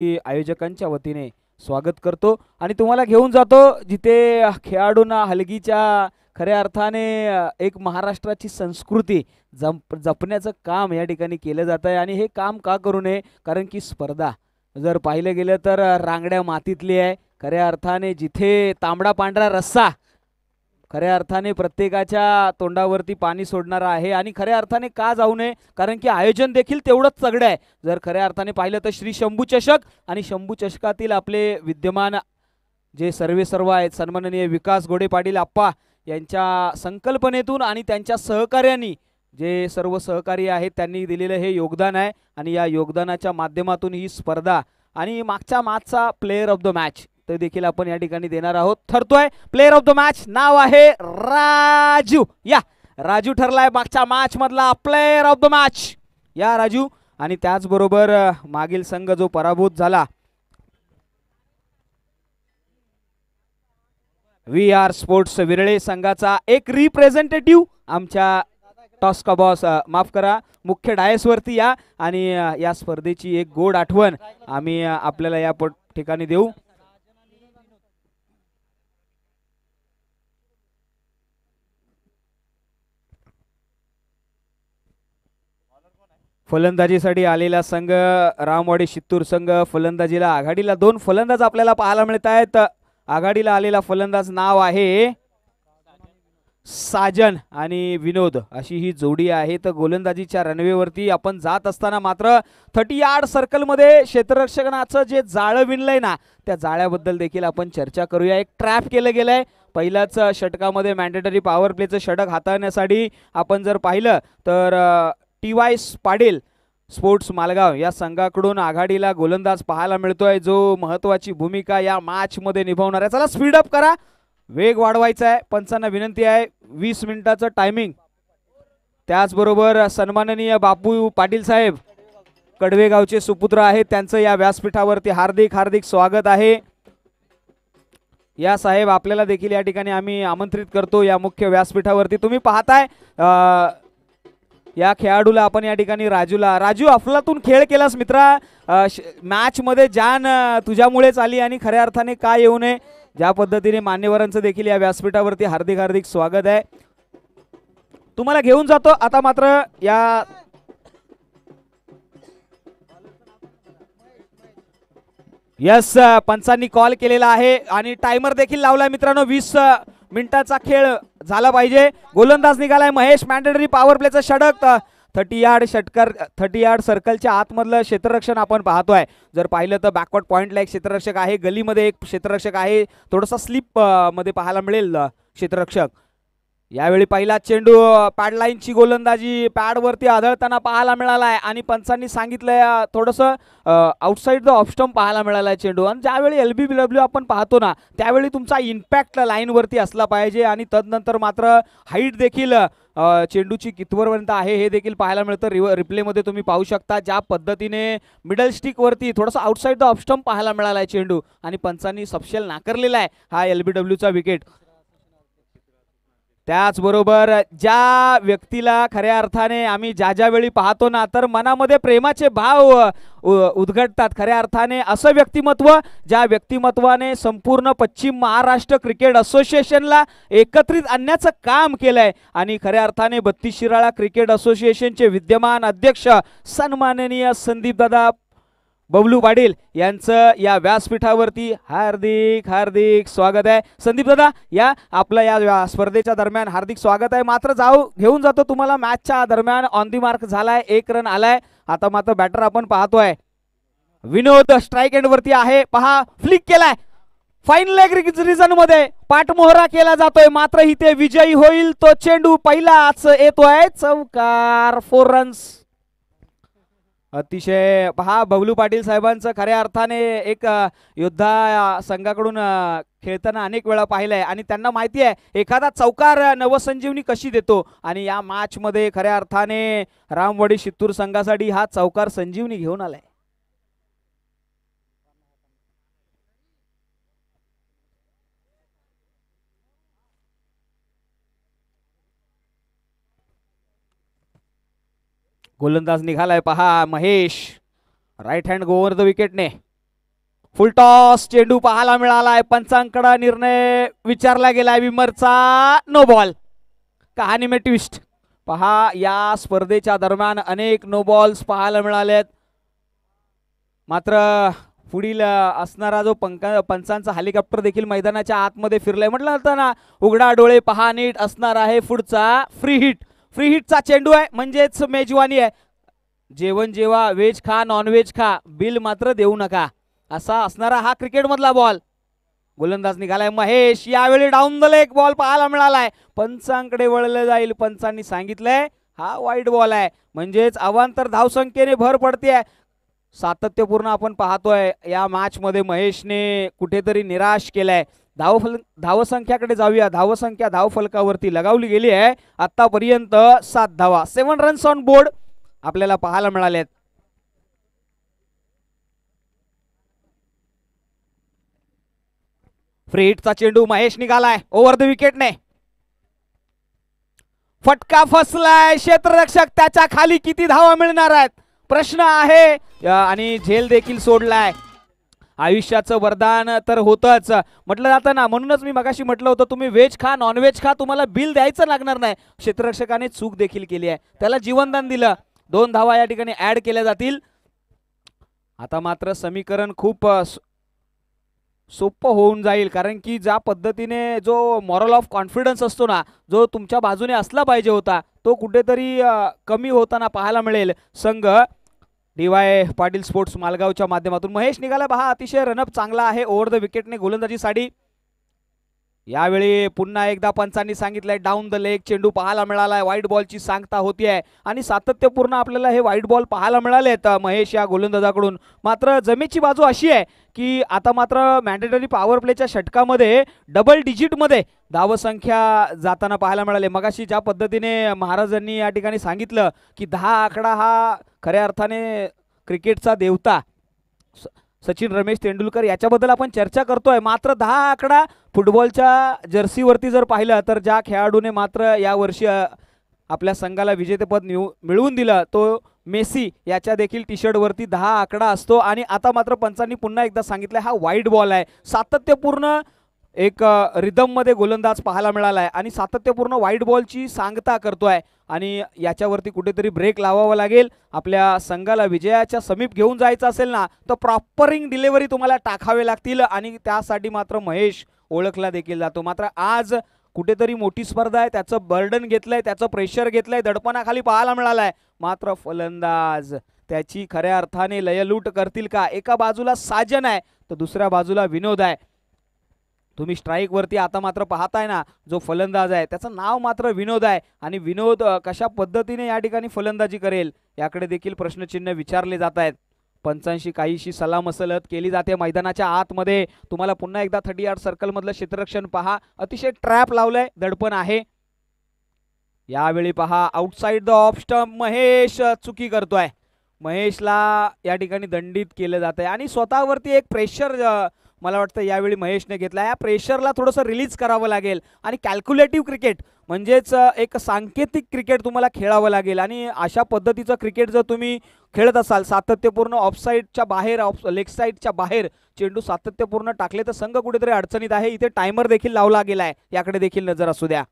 आयोजकांच्या वतीने स्वागत करतो आणि तुम्हाला घेऊन जातो जिथे खेळाडूंना हलगीच्या खऱ्या अर्थाने एक महाराष्ट्राची संस्कृती जप जपण्याचं काम या ठिकाणी केलं जात आहे. आणि हे काम का करू नये? कारण की स्पर्धा. जर पाहिलं गेलं तर रांगड्या मातीतली आहे. खऱ्या अर्थाने जिथे तांबडा पांढरा रस्सा खऱ्या अर्थाने प्रत्येकाच्या तोंडावरती पाणी सोडणार आहे आणि खऱ्या अर्थाने का जाऊ नये? कारण की आयोजन देखील तेवढंच चगडं आहे. जर खऱ्या अर्थाने पाहिलं तर श्री शंभू चषक आणि शंभू चषकातील आपले विद्यमान जे सर्वे सर्व आहेत सन्माननीय विकास गोडे पाटील आप्पा यांच्या संकल्पनेतून आणि त्यांच्या सहकार्यांनी जे सर्व सहकारी आहेत त्यांनी दिलेलं हे योगदान आहे आणि या योगदानाच्या माध्यमातून ही स्पर्धा आणि मागच्या मागचा प्लेअर ऑफ द मॅच ते देखील आपण या ठिकाणी देणार आहोत. ठरतोय. प्लेअर ऑफ द मॅच नाव आहे राजू. या. राजू ठरलाय मागच्या मॅच मधला प्लेअर ऑफ द मॅच या राजू. आणि त्याचबरोबर मागील संघ जो पराभूत झाला. व्ही आर स्पोर्ट्स विरळे संघाचा एक रिप्रेझेंटेटिव्ह आमच्या टॉस्का बॉस माफ करा मुख्य डायसवरती या. आणि या स्पर्धेची एक गोड आठवण आम्ही आपल्याला या ठिकाणी देऊ. फलंदाजीसाठी आलेला संघ रामवाडी शित्तूर संघ फलंदाजीला आघाडीला दोन फलंदाज आपल्याला पाहायला मिळत आहेत आघाडीला आलेला फलंदाज नाव आहे साजन आणि विनोद. अशी ही जोडी आहे. तर गोलंदाजीच्या रनवेवरती आपण जात असताना मात्र थर्टी यार्ड सर्कलमध्ये क्षेत्ररक्षणाचं जे जाळं विणलंय ना त्या जाळ्याबद्दल देखील आपण चर्चा करूया. एक ट्रॅप केलं गेलंय. पहिल्याच षटकामध्ये मॅन्डेटरी पॉवर प्लेचं षटक हाताळण्यासाठी आपण जर पाहिलं तर T Y Patil sports Malgaon या संघाकडून आघाडीला गोलंदाज पाहायला मिळतोय. जो महत्वाची भूमिका या मॅचमध्ये निभावणार आहे. चला स्पीडअप करा. वेग वाढवायचा आहे. पंचांना विनंती आहे. वीस मिनिटाचं टायमिंग त्याचबरोबर सन्माननीय बापू पाटील साहेब कडवेगावचे सुपुत्र आहेत. त्यांचं या व्यासपीठावरती हार्दिक हार्दिक स्वागत आहे. या साहेब आपल्याला देखील या ठिकाणी आम्ही आमंत्रित करतो. या मुख्य व्यासपीठावरती तुम्ही पाहताय. या खेळाडूला आपण या ठिकाणी राजूला राजू अफलातून खेळ केलास मित्रा. श- मॅचमध्ये जान तुझ्यामुळेच आली आणि खऱ्या अर्थाने का येऊ नये? ज्या पद्धतीने मान्यवरांचं देखील या व्यासपीठावरती हार्दिक हार्दिक स्वागत आहे. तुम्हाला घेऊन जातो आता मात्र या यस पंचांनी कॉल केलेला आहे आणि टायमर देखील लावला मित्रांनो वीस मिनिटाचा खेळ झाला पाहिजे. गोलंदाज निघालाय. महेश मॅन्डेटरी पॉवर प्लेचं षटक थर्टी यार्ड षटकर थर्टी यार्ड सर्कलच्या आतमधलं क्षेत्ररक्षण आपण पाहतोय. जर पाहिलं तर बॅकवर्ड पॉईंटला एक क्षेत्ररक्षक आहे. गलीमध्ये एक क्षेत्ररक्षक आहे. थोडासा स्लिपमध्ये पाहायला मिळेल क्षेत्ररक्षक. यावेळी पहिला चेंडू पॅड लाईनची गोलंदाजी पॅडवरती आढळताना पाहायला मिळाला आहे आणि पंचांनी सांगितलंय थोडंसं आउटसाईड द ऑप्स्टम पाहायला मिळाला आहे चेंडू. आणि ज्यावेळी एल बी डब्ल्यू आपण पाहतो ना त्यावेळी तुमचा इम्पॅक्ट लाईनवरती असला पाहिजे आणि तदनंतर मात्र हाईट देखील चेंडूची कितवरपर्यंत आहे हे देखील पाहायला मिळतं. रिव रिप्लेमध्ये तुम्ही पाहू शकता ज्या पद्धतीने मिडल स्टिकवरती थोडासा आउटसाईड द ऑप्स्टम पाहायला मिळाला आहे चेंडू. आणि पंचांनी सपशेल नाकारलेला आहे हा एल बी डब्ल्यूचा विकेट त्याचबरोबर ज्या व्यक्तीला खऱ्या अर्थाने आम्ही ज्या ज्या वेळी पाहतो ना तर मनामध्ये प्रेमाचे भाव उ- उद्घटतात. खऱ्या अर्थाने असं व्यक्तिमत्व ज्या व्यक्तिमत्वाने संपूर्ण पश्चिम महाराष्ट्र क्रिकेट असोसिएशनला एकत्रित आणण्याचं काम केलंय आणि खऱ्या अर्थाने बत्तीस शिराळा क्रिकेट असोसिएशनचे विद्यमान अध्यक्ष सन्माननीय संदीप दादा बबलू पाटील यांचं या व्यासपीठावरती हार्दिक हार्दिक स्वागत आहे. संदीप दादा या आपलं या स्पर्धेच्या दरम्यान हार्दिक स्वागत आहे. मात्र जाऊ घेऊन जातो तुम्हाला मॅचच्या दरम्यान. ऑन दी मार्क झालाय एक रन आलाय. आता मात्र बॅटर आपण पाहतोय. विनोद स्ट्राईक एंड वरती आहे. पहा फ्लिक केलाय. फायनल रिझनमध्ये पाठमोहरा केला जातोय. मात्र इथे विजयी होईल तो चेंडू. पहिलाच येतोय. चौकार फोर रन्स अतिशय हा बबलू पाटील साहेबांचं खऱ्या अर्थाने एक योद्धा संघाकडून खेळताना अनेक वेळा पाहिलंय. आणि त्यांना माहिती आहे एखादा चौकार नवसंजीवनी कशी देतो? आणि या मॅचमध्ये खऱ्या अर्थाने रामवाडी शित्तूर संघासाठी हा चौकार संजीवनी घेऊन आलाय. गोलंदाज निघालाय पहा Mahesh. Right hand over the विकेटने full toss चेंडू पाहायला मिळालाय. पंचांकडा निर्णय विचारला गेलाय विमरचा नो बॉल कहाणी मे ट्विस्ट पहा या स्पर्धेच्या दरम्यान अनेक नो बॉल्स पाहायला मिळालेत. मात्र पुढील असणारा जो पंका पंचांचा हेलिकॉप्टर देखील मैदानाच्या आतमध्ये फिरलाय. म्हटलं जातं ना उघडा डोळे पहा नीट असणार आहे पुढचा फ्री हिट फ्री हिटचा चेंडू आहे म्हणजेच मेजवानी आहे. जेवण जेवा व्हेज खा नॉनव्हेज खा बिल मात्र देऊ नका. असा असणारा हा क्रिकेटमधला बॉल गोलंदाज निघालाय महेश यावेळी डाऊन द लेग बॉल पाहायला मिळालाय. पंचांकडे वळलं जाईल पंचांनी सांगितलंय हा वाईट बॉल आहे. म्हणजेच अवांतर धावसंख्येने भर पडते सातत्यपूर्ण आपण पाहतोय या मॅचमध्ये महेशने कुठेतरी निराश केलाय. धावफल धावसंख्याकडे जाऊया. धावसंख्या धावफलकावरती लगावली गेली आहे. आतापर्यंत सात धावा. सेव्हन रन्स ऑन बोर्ड आपल्याला पाहायला मिळालेत. फ्री हिटचा चेंडू महेश निघालाय. ओव्हर द विकेटने फटका फसलाय. क्षेत्ररक्षक त्याच्याखाली किती धावा मिळणार आहेत? प्रश्न आहे. आणि झेल देखील सोडलाय. आयुष्याचं वरदान तर होतंच. म्हटलं जातं ना म्हणूनच मी मगाशी म्हटलं होतं तुम्ही व्हेज खा नॉनव्हेज खा तुम्हाला बिल द्यायचं लागणार नाही. क्षेत्ररक्षकाने चूक देखील केली आहे. त्याला जीवनदान दिलं. दोन धावा या ठिकाणी ऍड केल्या जातील. आता मात्र समीकरण खूप सोपं होऊन जाईल कारण की ज्या पद्धतीने जो मॉरल ऑफ कॉन्फिडन्स असतो ना जो तुमच्या बाजूने असला पाहिजे होता तो कुठेतरी कमी होताना पाहायला मिळेल. संघ डी वाय पाटील स्पोर्ट्स मालगावच्या माध्यमातून. महेश निघाला. हा अतिशय रनअप चांगला आहे. ओव्हर द विकेटने गोलंदाजी साडी. यावेळी पुन्हा एकदा पंचांनी सांगितलंय डाऊन द लेग चेंडू पाहायला मिळालाय. व्हाईट बॉलची सांगता होतीये. आणि सातत्यपूर्ण आपल्याला हे व्हाईट बॉल पाहायला मिळाले आहेत महेश या गोलंदाजाकडून. मात्र जमेची बाजू अशी आहे की आता मात्र मॅन्डेटरी पॉवर प्लेच्या षटकामध्ये डबल डिजिटमध्ये धावसंख्या जाताना पाहायला मिळाले. मगाशी ज्या पद्धतीने महाराजांनी या ठिकाणी सांगितलं की दहा आकडा हा खऱ्या अर्थाने क्रिकेटचा देवता स- सचिन रमेश तेंडुलकर याच्याबद्दल आपण चर्चा करतोय. मात्र दहा आकडा फुटबॉलच्या जर्सीवरती जर पाहिलं तर ज्या खेळाडूने मात्र यावर्षी आपल्या संघाला विजेतेपद निव मिळवून दिलं तो मेसी याच्या देखील टी शर्टवरती दहा आकडा असतो. आणि आता मात्र पंचांनी पुन्हा एकदा सांगितलं हा वाईट बॉल आहे. सातत्यपूर्ण एक रिदममध्ये गोलंदाज पाहायला मिळाला आहे आणि सातत्यपूर्ण व्हाईट बॉलची सांगता करतोय. आणि याच्यावरती कुठेतरी ब्रेक लावावा लागेल. आपल्या संघाला विजयाच्या समीप घेऊन जायचं असेल ना तर प्रॉपरिंग डिलेवरी तुम्हाला टाकावे लागतील आणि त्यासाठी मात्र महेश ओळखला देखील जातो. मात्र आज कुठेतरी मोठी स्पर्धा आहे त्याचं बर्डन घेतलंय त्याचं प्रेशर घेतलंय दडपणाखाली पाहायला मिळालाय. मात्र फलंदाज त्याची खऱ्या अर्थाने लयलूट करतील का? एका बाजूला साजन आहे तर दुसऱ्या बाजूला विनोद आहे. तुम्ही स्ट्राईकवरती आता मात्र पाहताय ना जो फलंदाज आहे त्याचं नाव मात्र विनोद आहे. आणि विनोद कशा पद्धतीने या ठिकाणी फलंदाजी करेल याकडे देखील प्रश्नचिन्ह विचारले जात आहेत. पंचांशी काहीशी सलामसलत केली जाते मैदानाच्या आतमध्ये. तुम्हाला पुन्हा एकदा थर्टी यार्ड सर्कलमधलं क्षेत्ररक्षण पहा. अतिशय ट्रॅप लावलंय दडपण आहे. यावेळी पहा outside the off stump Mahesh चुकी करतोय. महेशला या ठिकाणी दंडित केलं जात आहे आणि स्वतःवरती एक प्रेशर मला वाटतं यावेळी महेशने घेतला. या प्रेशरला थोडंसं रिलीज करावं लागेल. आणि कॅल्क्युलेटिव्ह क्रिकेट म्हणजेच एक सांकेतिक क्रिकेट तुम्हाला खेळावं लागेल. आणि अशा पद्धतीचं क्रिकेट जर तुम्ही खेळत असाल सातत्यपूर्ण ऑफसाईडच्या बाहेर ऑफ लेग साईडच्या बाहेर चेंडू सातत्यपूर्ण टाकले तर संघ कुठेतरी अडचणीत आहे. इथे टायमर देखील लावला गेलाय याकडे देखील नजर असू द्या.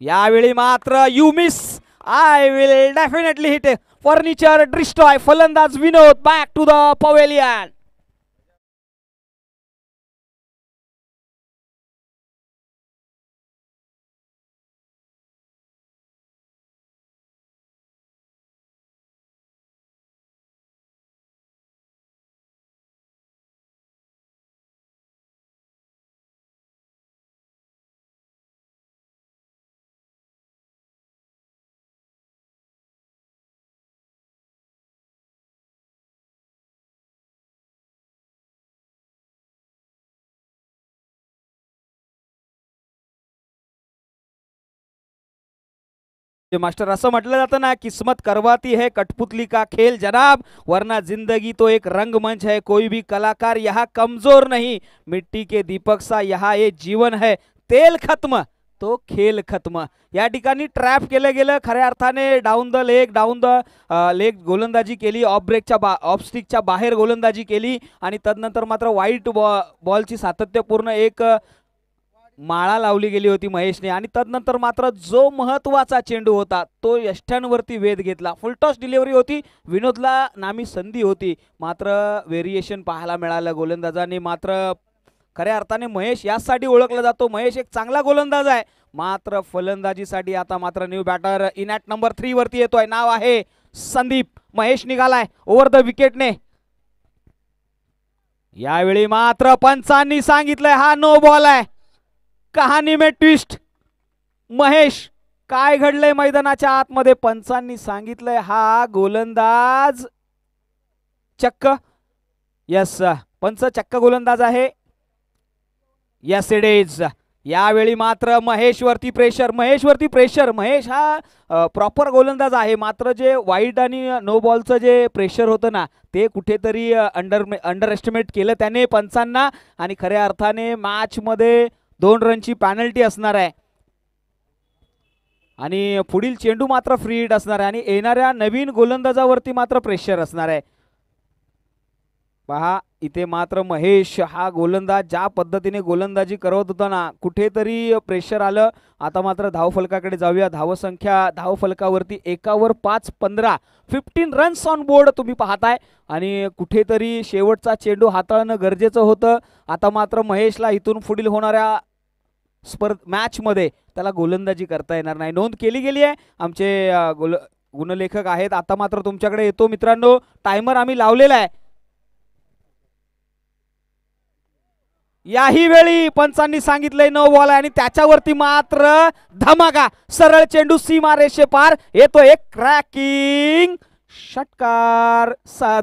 यावेळी मात्र you miss I will definitely hit furniture destroy फलंदाज Vinod back to the pavilion master असं म्हटलं जातं ना किस्मत करवाती है कठपुतली का खेल जनाब वरना जिंदगी तो एक रंगमंच है कोई भी कलाकार यहाँ कमजोर नहीं। मिट्टी के दीपक सा यहाँ ये जीवन है तेल खत्म तो खेल खत्म। या ठिकाणी ट्रॅप केलं गेलं खऱ्या अर्थाने down the leg down the leg गोलंदाजी केली ऑफ ब्रेकच्या बा ऑफ स्टिकच्या बाहेर गोलंदाजी केली आणि तदनंतर मात्र वाईट बॉ बॉलची सातत्यपूर्ण एक माळा लावली गेली होती महेशने आणि तदनंतर मात्र जो महत्त्वाचा चेंडू होता तो यष्ट्यांवरती वेध घेतला. फुलटॉस डिलिव्हरी होती. विनोदला नामी संधी होती. मात्र व्हेरिएशन पाहायला मिळालं. गोलंदाजाने मात्र खऱ्या अर्थाने महेश यासाठी ओळखला जातो. महेश एक चांगला गोलंदाज आहे. मात्र फलंदाजीसाठी आता मात्र new batter in at number थ्रीवरती येतोय. नाव आहे संदीप. महेश निघालाय. ओव्हर द विकेटने यावेळी मात्र पंचांनी सांगितलंय हा नो बॉल आहे. कहाणी में ट्विस्ट महेश काय घडलंय मैदानाच्या आतमध्ये? पंचांनी सांगितलंय हा गोलंदाज चक्क. यस पंच चक्क गोलंदाज आहे. यस इट इज यावेळी मात्र महेशवरती प्रेशर महेशवरती प्रेशर महेश हा प्रॉपर गोलंदाज आहे. मात्र जे वाईट आणि नो बॉलचं जे प्रेशर होतं ना ते कुठेतरी अंडर अंडर एस्टिमेट केलं त्याने पंचांना. आणि खऱ्या अर्थाने मॅचमध्ये दोन रनची पॅनल्टी असणार आहे. आणि पुढील चेंडू मात्र फ्री हिट असणार आहे. आणि येणाऱ्या नवीन गोलंदाजावरती मात्र प्रेशर असणार आहे. पहा इथे मात्र महेश हा गोलंदाज ज्या पद्धतीने गोलंदाजी करत होता ना कुठेतरी प्रेशर आलं. आता मात्र धावफलकाकडे जाऊया. धावसंख्या धावफलकावरती एकावर पाच पंधरा फिफ्टीन रन्स ऑन बोर्ड तुम्ही पाहताय. आणि कुठेतरी शेवटचा चेंडू हाताळणं गरजेचं होतं. आता मात्र महेशला इथून पुढील होणाऱ्या स्पर्ध मॅचमध्ये त्याला गोलंदाजी करता येणार नाही. नोंद केली गेली आहे. आमचे गोल गुणलेखक आहेत. आता मात्र तुमच्याकडे येतो मित्रांनो. टायमर आम्ही लावलेला आहे. याही वेळी पंचांनी सांगितलंय नो बॉल आहे आणि त्याच्यावरती मात्र धमाका. सरळ चेंडू सीमा रेषे पार येतो एक क्रॅकिंग षटकार सहा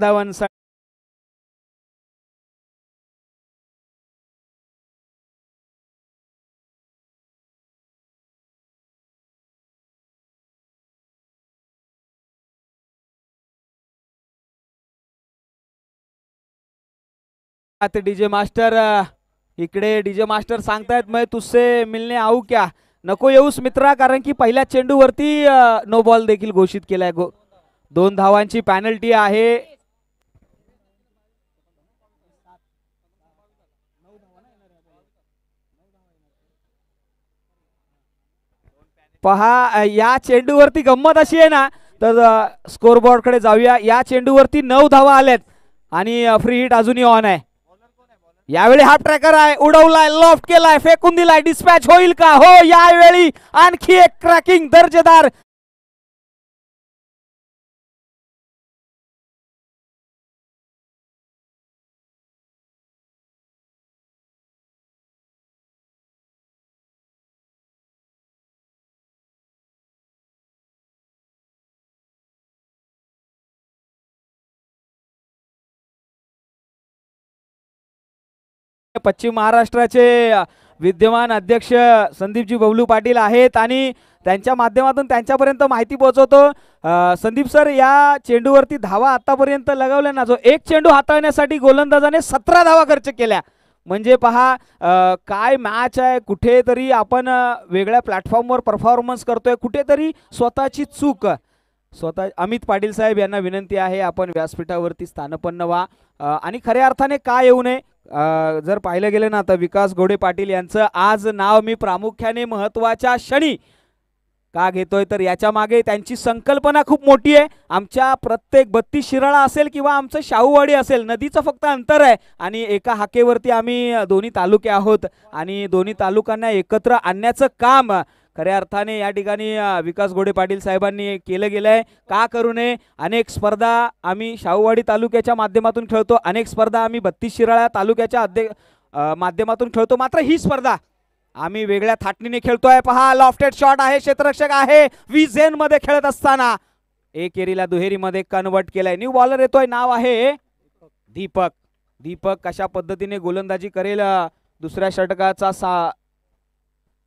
आता डीजे मास्टर इकडे डीजे मास्टर सांगतायत मग तुझसे मिलने आऊ क्या? नको येऊस मित्रा कारण की पहिल्या चेंडूवरती नो बॉल देखील घोषित केलाय गो दोन धावांची पॅनल्टी आहे. पहा या चेंडूवरती गंमत अशी आहे ना तर स्कोरकडे जाऊया. या चेंडूवरती नऊ धावा आल्यात आणि फ्री हिट अजूनही ऑन आहे. यावेळी हा ट्रॅकर आहे उडवलाय लॉफ्ट केलाय फेकून दिलाय डिस्पॅच होईल का? हो यावेळी आणखी एक क्रॅकिंग दर्जेदार पश्चिम महाराष्ट्राचे विद्यमान अध्यक्ष संदीपजी बबलू पाटील आहेत आणि त्यांच्या माध्यमातून त्यांच्यापर्यंत माहिती पोहोचवतो. संदीप सर या चेंडूवरती धावा आतापर्यंत लगावल्या ना जो एक चेंडू हाताळण्यासाठी गोलंदाजाने सतरा धावा खर्च केल्या. म्हणजे पहा काय मॅच आहे कुठेतरी आपण वेगळ्या प्लॅटफॉर्मवर परफॉर्मन्स करतोय कुठेतरी स्वतःची चूक. स्वतः अमित पाटील साहेब यांना विनंती आहे आपण व्यासपीठावरती स्थानपन्न व्हा. आणि खऱ्या अर्थाने का येऊ नये? जर पाहिलं गेलं ना तर विकास घोडे पाटील यांचं आज नाव मी प्रामुख्याने महत्त्वाच्या क्षणी का घेतोय तर याच्या मागे त्यांची संकल्पना खूप मोठी आहे. आमच्या प्रत्येक बत्तीस शिराळा असेल किंवा आमचं शाहूवाडी असेल नदीचं फक्त अंतर आहे आणि एका हाकेवरती आम्ही दोन्ही तालुके आहोत आणि दोन्ही तालुक्यांना एकत्र आणण्याचं काम खऱ्या अर्थाने या ठिकाणी विकास घोडे पाटील साहेबांनी केलं गेलं आहे का करू नये? अनेक स्पर्धा आम्ही शाहूवाडी तालुक्याच्या माध्यमातून खेळतो. अनेक स्पर्धा आम्ही बत्तीस शिराळा तालुक्याच्या अध्य माध्यमातून खेळतो. मात्र ही स्पर्धा आम्ही वेगळ्या थाटणीने खेळतोय. पहा लॉफ्टेड शॉट आहे क्षेत्ररक्षक आहे. विझेन मध्ये खेळत असताना एक एरीला दुहेरीमध्ये कन्वर्ट केलाय. न्यू बॉलर येतोय. नाव आहे दीपक. दीपक कशा पद्धतीने गोलंदाजी करेल? दुसऱ्या षटकाचा सा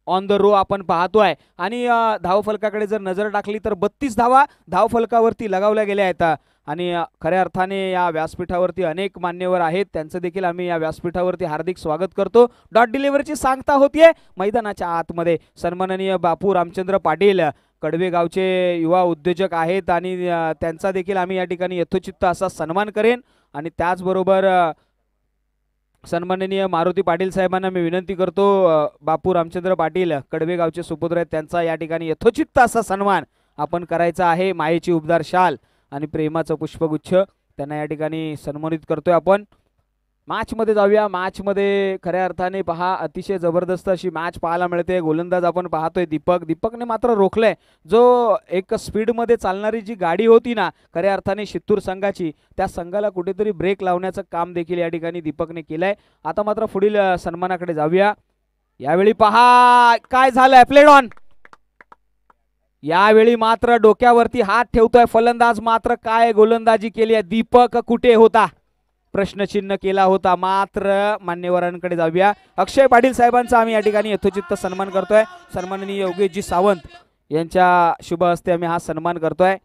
ऑन द रो आपण पाहतोय. आणि धावफलकाकडे जर नजर टाकली तर बत्तीस धावा धावफलकावरती लगावल्या गेल्या आहेत. आणि खऱ्या अर्थाने या व्यासपीठावरती अनेक मान्यवर आहेत. त्यांचं देखील आम्ही या व्यासपीठावरती हार्दिक स्वागत करतो. डॉट डिलिव्हरीची सांगता होतीये. मैदानाच्या आतमध्ये सन्माननीय बापू रामचंद्र पाटील कडवे गावचे युवा उद्योजक आहेत. आणि त्यांचा देखील आम्ही या ठिकाणी यथोचित्त असा सन्मान करेन. आणि त्याचबरोबर सन्माननीय मारुती पाटील साहेबांना मी विनंती करतो बापू रामचंद्र पाटील कडवे गावचे सुपुत्र आहेत त्यांचा या ठिकाणी यथोचित्त असा सन्मान आपण करायचा आहे. मायेची उबदार शाल आणि प्रेमाचं पुष्पगुच्छ त्यांना या ठिकाणी सन्मानित करतोय आपण. मॅचमध्ये जाऊया. मॅचमध्ये खऱ्या अर्थाने पहा अतिशय जबरदस्त अशी मॅच पाहायला मिळते. गोलंदाज आपण पाहतोय दीपक. दीपकने मात्र रोखलंय. जो एक स्पीडमध्ये चालणारी जी गाडी होती ना खऱ्या अर्थाने शित्तूर संघाची त्या संघाला कुठेतरी ब्रेक लावण्याचं काम देखील या ठिकाणी दीपकने केलंय. आता मात्र पुढील सन्मानाकडे जाऊया. यावेळी पहा काय झालंय? प्लेड ऑन यावेळी मात्र डोक्यावरती हात ठेवतोय फलंदाज. मात्र काय गोलंदाजी केली आहे? दीपक कुठे होता? प्रश्नचिन्ह केला होता. मात्र मान्यवरांकडे जाऊया. अक्षय पाटील साहेबांचा आम्ही या ठिकाणी यथोचित्त सन्मान करतोय. सन्माननीय योगेशजी सावंत यांच्या शुभ हस्ते आम्ही हा सन्मान करतोय.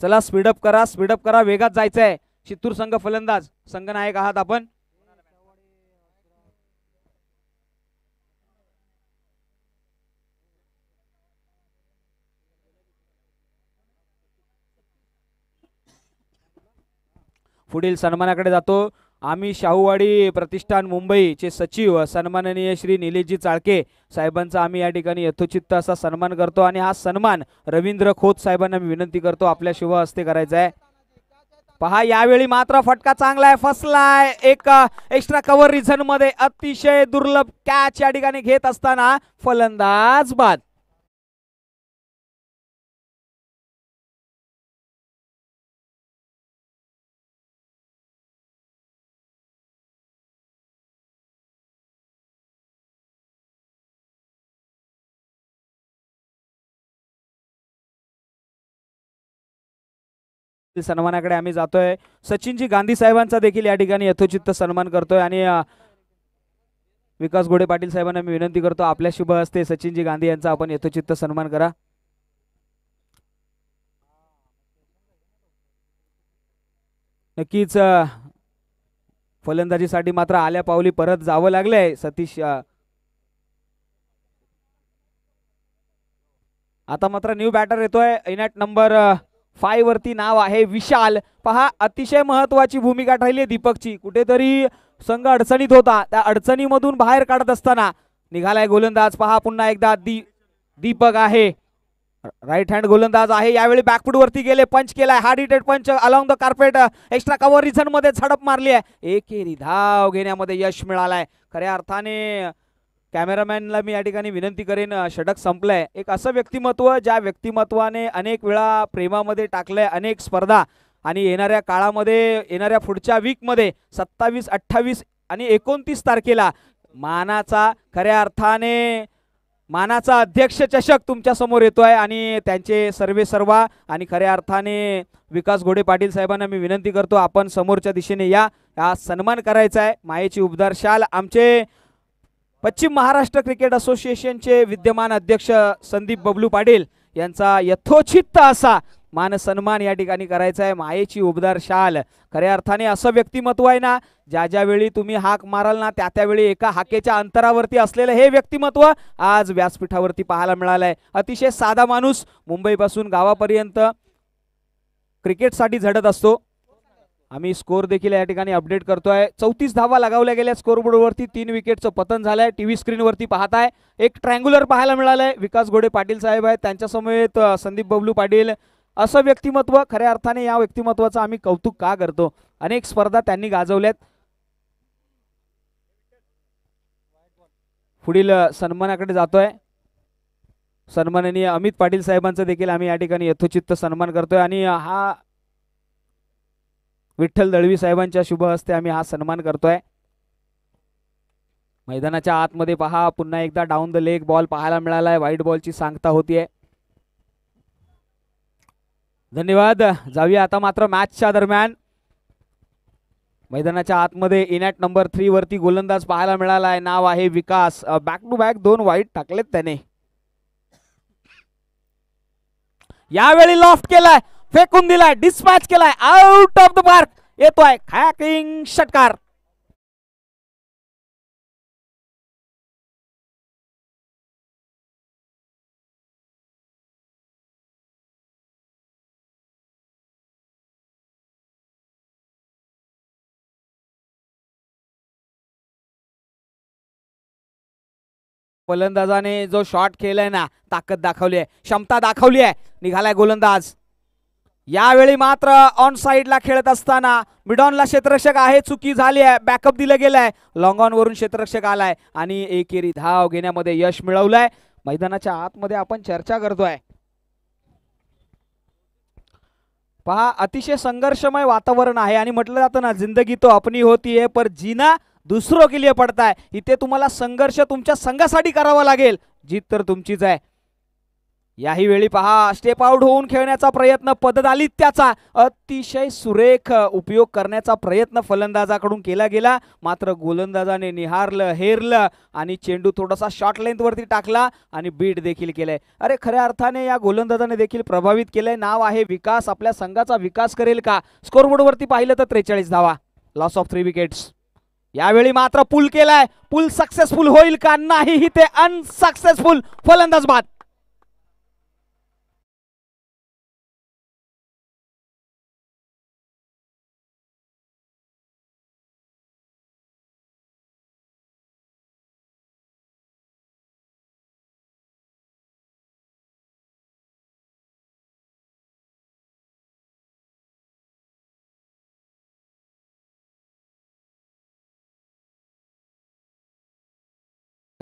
चला स्पीडअप करा स्पीडअप करा. वेगात जायचंय. चित्तूर संघ फलंदाज संघनायक आहात आपण. पुढील सन्मानाकडे जातो. आम्ही शाहूवाडी प्रतिष्ठान मुंबईचे सचिव सन्माननीय श्री निलेशजी चाळके साहेबांचा आम्ही या ठिकाणी यथोचित्त असा सन्मान करतो आणि हा सन्मान रवींद्र खोत साहेबांना मी विनंती करतो आपल्या शुभ हस्ते करायचा आहे. पहा यावेळी मात्र फटका चांगला आहे फसलाय एक एक्स्ट्रा कव्हर रिझनमध्ये अतिशय दुर्लभ कॅच या ठिकाणी घेत असताना फलंदाज बाद. सन्मानाकडे आम्ही जातोय. सचिनजी गांधी साहेबांचा देखील या ठिकाणी यथोचित्त सन्मान करतोय आणि विकास घोडे पाटील साहेबांना मी विनंती करतो आपल्या शुभ हस्ते सचिनजी गांधी यांचा आपण यथोचित्त सन्मान करा. नक्कीच फलंदाजीसाठी मात्र आल्या पावली परत जावं लागलंय सतीश आता मात्र न्यू बॅटर येतोय. इनॅट नंबर फाय वरती नाव आहे विशाल. पहा अतिशय महत्वाची भूमिका ठरली आहे दीपकची. कुठेतरी संघ अडचणीत होता. त्या अडचणीमधून बाहेर काढत असताना निघालाय गोलंदाज. पहा पुन्हा एकदा दी दीपक आहे. राईट हँड गोलंदाज आहे. यावेळी बॅकफूट वरती गेले पंच केलाय. Hard hitted punch along the carpet extra cover रिझनमध्ये झडप मारली आहे एकेरी धाव घेण्यामध्ये यश मिळालाय. खऱ्या अर्थाने कॅमेरामॅनला मी या ठिकाणी विनंती करेन षटक संपलंय. एक असं व्यक्तिमत्व ज्या व्यक्तिमत्वाने अनेक वेळा प्रेमामध्ये टाकलंय अनेक स्पर्धा आणि येणाऱ्या काळामध्ये येणाऱ्या पुढच्या वीकमध्ये सत्तावीस अठ्ठावीस आणि एकोणतीस तारखेला मानाचा खऱ्या अर्थाने मानाचा अध्यक्ष चषक तुमच्यासमोर येतोय आणि त्यांचे सर्वे सर्वा आणि खऱ्या अर्थाने विकास घोडे पाटील साहेबांना मी विनंती करतो आपण समोरच्या दिशेने या. हा सन्मान करायचा आहे मायेची उबदार शाल आमचे पश्चिम महाराष्ट्र क्रिकेट असोसिएशनचे विद्यमान अध्यक्ष संदीप बबलू पाटील यांचा यथोचित्त असा मान सन्मान या ठिकाणी करायचा आहे. मायेची उबदार शाल. खऱ्या अर्थाने असं व्यक्तिमत्व आहे ना ज्या ज्यावेळी तुम्ही हाक माराल ना त्या त्यावेळी एका हाकेच्या अंतरावरती असलेलं हे व्यक्तिमत्व आज व्यासपीठावरती पाहायला मिळालंय. अतिशय साधा माणूस मुंबईपासून गावापर्यंत क्रिकेटसाठी झडत असतो. आम्ही स्कोर देखील या ठिकाणी अपडेट करतोय. चौतीस धावा लगावल्या गेल्या स्कोरबोर्डवरती. तीन विकेटचं पतन झालंय. टीव्ही स्क्रीनवरती पाहताय. एक ट्रँग्युलर पाहायला मिळालंय. विकास घोडे पाटील साहेब आहेत. त्यांच्यासमवेत संदीप बबलू पाटील. असं व्यक्तिमत्व खऱ्या अर्थाने या व्यक्तिमत्वाचं आम्ही कौतुक का करतो? अनेक स्पर्धा त्यांनी गाजवल्यात. पुढील सन्मानाकडे जातोय. सन्माननीय अमित पाटील साहेबांचं देखील आम्ही या ठिकाणी यथोचित्त सन्मान करतोय. आणि हा विठ्ठल दळवी साहेबांच्या शुभ हस्ते आम्ही हा सन्मान करतोय. मैदानाच्या आतमध्ये पहा पुन्हा एकदा डाऊन द लेग बॉल पाहायला मिळालाय. व्हाईट बॉलची सांगता होतीये. धन्यवाद. जाऊया आता मात्र मॅचच्या दरम्यान. मैदानाच्या आतमध्ये इनॅट नंबर थ्री वरती गोलंदाज पाहायला मिळालाय. नाव आहे विकास. बॅक टू बॅक दोन वाईट टाकलेत त्याने. यावेळी लॉफ्ट केलाय. फेकून दिलाय डिस्पॅच केलाय आउट ऑफ द पार्क येतोय हॅकिंग षटकार. फलंदाजाने जो शॉट केलाय ना ताकद दाखवली आहे क्षमता दाखवली आहे. निघालाय गोलंदाज. यावेळी मात्र ऑन साईडला खेळत असताना मिडॉनला क्षेत्ररक्षक आहे चुकी झाली आहे बॅकअप दिलं गेलंय. लॉंग ऑन वरून क्षेत्ररक्षक आलाय आणि एकेरी धाव घेण्यामध्ये यश मिळवलंय. मैदानाच्या आतमध्ये आपण चर्चा करतोय. पहा अतिशय संघर्षमय वातावरण आहे आणि म्हटलं जातं ना जिंदगी तो अपनी होती है पर जीना दुसरो के लिए पडताय. इथे तुम्हाला संघर्ष तुमच्या संघासाठी करावा लागेल. जीत तर तुमचीच आहे. याही वेळी पहा स्टेप आउट होऊन खेळण्याचा प्रयत्न पददालित्याचा अतिशय सुरेख उपयोग करण्याचा प्रयत्न फलंदाजाकडून केला गेला. मात्र गोलंदाजाने निहारलं हेरलं आणि चेंडू थोडासा शॉर्ट लेंथवरती टाकला आणि बीट देखील केलंय. अरे खऱ्या अर्थाने या गोलंदाजाने देखील प्रभावित केलंय. नाव आहे विकास. आपल्या संघाचा विकास करेल का? स्कोरबोर्डवरती पाहिलं तर त्रेचाळीस धावा. लॉस ऑफ थ्री विकेट्स यावेळी मात्र पुल केलाय. पुल सक्सेसफुल होईल का? नाही ते अनसक्सेसफुल फलंदाज बाद.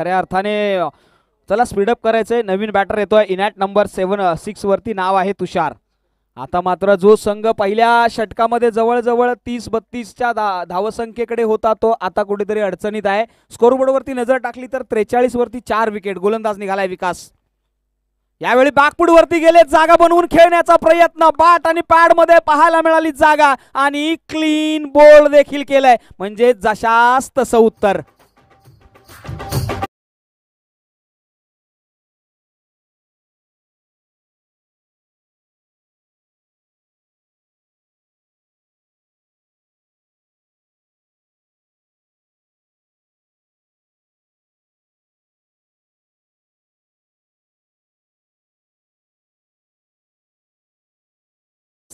खऱ्या अर्थाने चला स्पीडअप करायचंय. नवीन बॅटर येतोय. In at number seven six वरती नाव आहे तुषार. आता मात्र जो संघ पहिल्या षटकामध्ये जवळजवळ तीस बत्तीसच्या धा धावसंख्येकडे होता तो आता कुठेतरी अडचणीत आहे. स्कोरबोर्डवरती नजर टाकली तर त्रेचाळीस वरती चार विकेट गोलंदाज निघालाय विकास. यावेळी बागपूड गेले जागा बनवून खेळण्याचा प्रयत्न. बाट आणि पॅडमध्ये पाहायला मिळाली जागा आणि क्लीन बोल्ड देखील केलाय. म्हणजे जशास तसं उत्तर.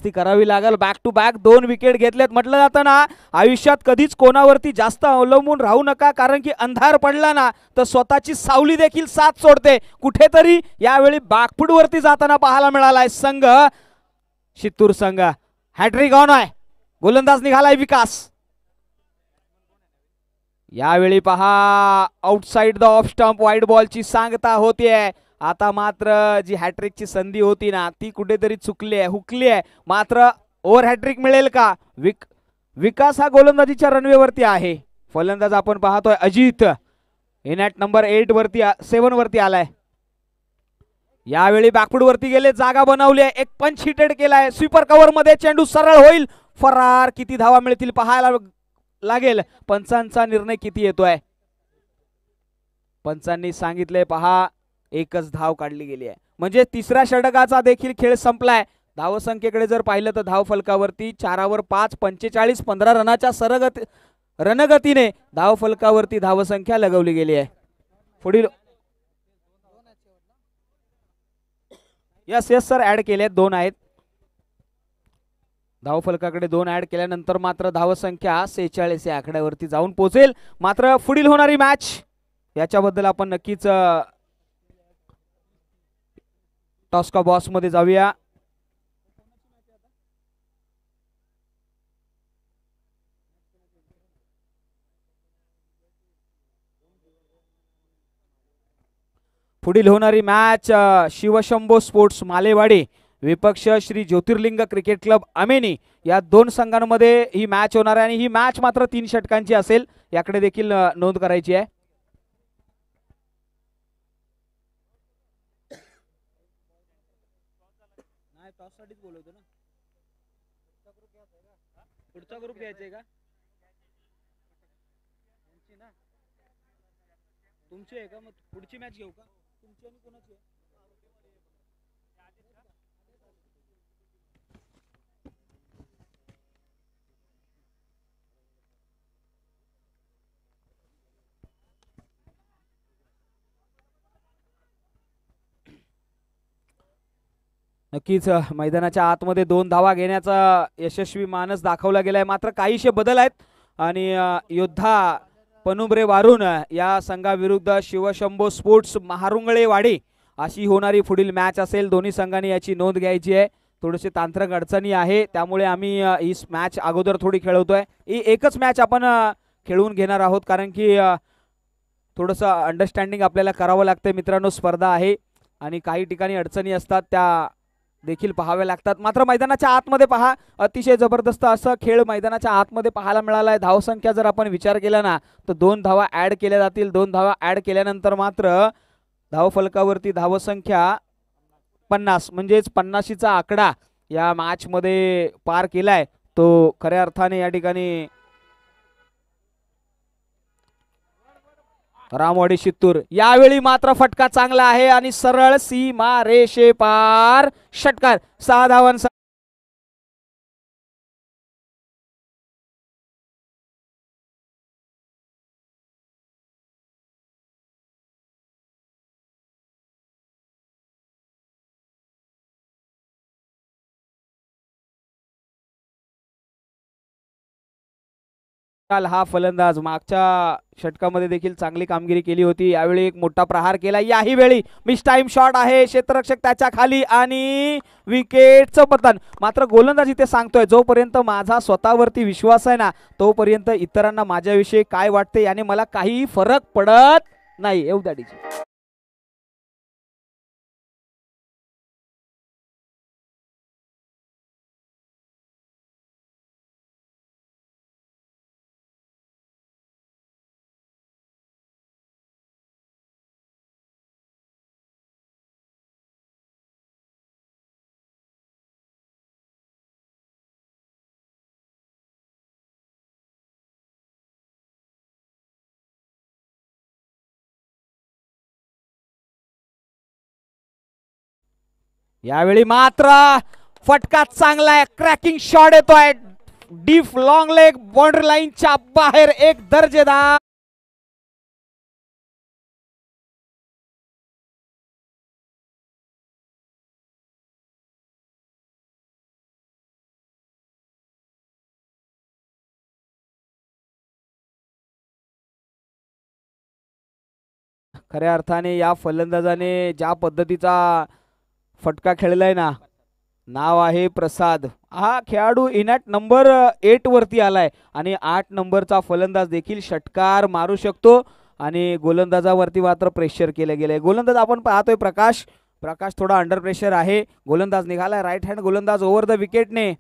ती करावी लागेल. बॅक टू बॅक दोन विकेट घेतलेत. म्हटलं जातं ना आयुष्यात कधीच कोणावरती जास्त अवलंबून राहू नका कारण की अंधार पडला ना तर स्वतःची सावली देखील साथ सोडते. कुठेतरी यावेळी वरती जाताना पाहायला मिळालाय संघ. शितूर संघ. हॅट्रिक ऑन आहे. गोलंदाज निघालाय विकास. यावेळी पहा आउटसाइड द ऑफ स्टंप वाईट बॉलची सांगता होतीये. आता मात्र जी हॅट्रिकची संधी होती ना ती कुठेतरी चुकली आहे हुकली आहे. मात्र ओव्हर हॅट्रिक मिळेल का? विक विकास हा गोलंदाजीच्या रनवेवरती आहे. फलंदाज आपण पाहतोय अजित. इन नंबर एट वरती सेवन वरती आलाय. यावेळी बॅकफूड वरती गेले जागा बनवली आहे. एक पंच हिटेड केलाय. स्वीपर कव्हरमध्ये चेंडू सरळ होईल. फरार किती धावा मिळतील पाहायला लागेल. पंचांचा निर्णय किती येतोय? पंचांनी सांगितले पहा एकच धाव काढली गेली आहे. म्हणजे तिसऱ्या षटकाचा देखील खेळ संपलाय. धावसंख्येकडे जर पाहिलं तर धाव फलकावरती चारावर पाच पंचेचाळीस पंधरा रनाच्या सरगती रणगतीने धाव फलकावरती धावसंख्या लगवली गेली आहे. पुढील. यस यस सर ऍड केले दोन आहेत. धाव फलकाकडे दोन ऍड केल्यानंतर मात्र धावसंख्या सेहेचाळीस या आकड्यावरती जाऊन पोहोचेल. मात्र पुढील होणारी मॅच याच्याबद्दल आपण नक्कीच टॉस्का बॉसमध्ये जाऊया. पुढील होणारी मॅच शिवशंभो स्पोर्ट्स मालेवाडी. विपक्ष श्री ज्योतिर्लिंग क्रिकेट क्लब अमेनी. या दोन संघांमध्ये ही मॅच होणार आहे आणि ही मॅच मात्र तीन षटकांची असेल. याकडे देखील नोंद करायची आहे. पुढचा ग्रुप घ्यायचा का? तुमची आहे का? मग पुढची मॅच घेऊ का? तुमची आणि कोणाची आहे? नक्कीच मैदानाच्या आतमध्ये दोन धावा घेण्याचा यशस्वी मानस दाखवला गेलाय. मात्र काहीशे बदल आहेत आणि योद्धा पनुब्रे वारून या संघाविरुद्ध शिवशंभो स्पोर्ट्स महारुंगळेवाडी अशी होणारी पुढील मॅच असेल. दोन्ही संघांनी याची नोंद घ्यायची आहे. थोडेसे तांत्रिक अडचणी आहे. त्यामुळे आम्ही ही मॅच अगोदर थोडी खेळवतोय. ही एकच मॅच आपण खेळवून घेणार आहोत कारण की थोडंसं अंडरस्टँडिंग आपल्याला करावं लागतं मित्रांनो स्पर्धा आहे आणि काही ठिकाणी अडचणी असतात त्या देखील पहावे लागतात. मात्र मैदानाच्या आतमध्ये पहा अतिशय जबरदस्त असं खेळ मैदानाच्या आतमध्ये पाहायला मिळाला आहे धावसंख्या जर आपण विचार केला ना तर दोन धावा ॲड केल्या जातील. दोन धावा ॲड केल्यानंतर मात्र धावफलकावरती धावसंख्या पन्नास म्हणजेच पन्नाशीचा आकडा या मॅचमध्ये पार केलाय. तो खऱ्या अर्थाने या ठिकाणी रामवाडी शित्तूर. यावेळी मात्र फटका चांगला आहे आणि सरळ सीमा रेषे पार षटकार. सहा धावन हा फलंदाज मागच्या षटकामध्ये देखील चांगली कामगिरी केली होती. यावेळी एक मोठा प्रहार केला. याही वेळी मिस टाइम शॉट आहे. क्षेत्ररक्षक त्याच्याखाली आणि विकेटचं पतन. मात्र गोलंदाज इथे सांगतोय जोपर्यंत माझा स्वतःवरती विश्वास आहे ना तोपर्यंत इतरांना माझ्याविषयी काय वाटते याने मला काही फरक पडत नाही. एवढ्याडीची यावेळी मात्र फटका चांगला आहे. क्रॅकिंग शॉट येतोय डीप लॉंग लेग बाउंड्री लाईनच्या बाहेर एक दर्जेदार. खऱ्या अर्थाने या फलंदाजाने ज्या पद्धतीचा फटका खेळलाय ना. नाव आहे प्रसाद. हा खेळाडू इनॅट नंबर एट वरती आलाय. आणि आठ नंबरचा फलंदाज देखील षटकार मारू शकतो. आणि गोलंदाजावरती मात्र प्रेशर केलं गेलंय. गोलंदाज आपण पाहतोय प्रकाश. प्रकाश थोडा अंडर प्रेशर आहे. गोलंदाज निघालाय राईट हँड गोलंदाज ओव्हर द विकेटने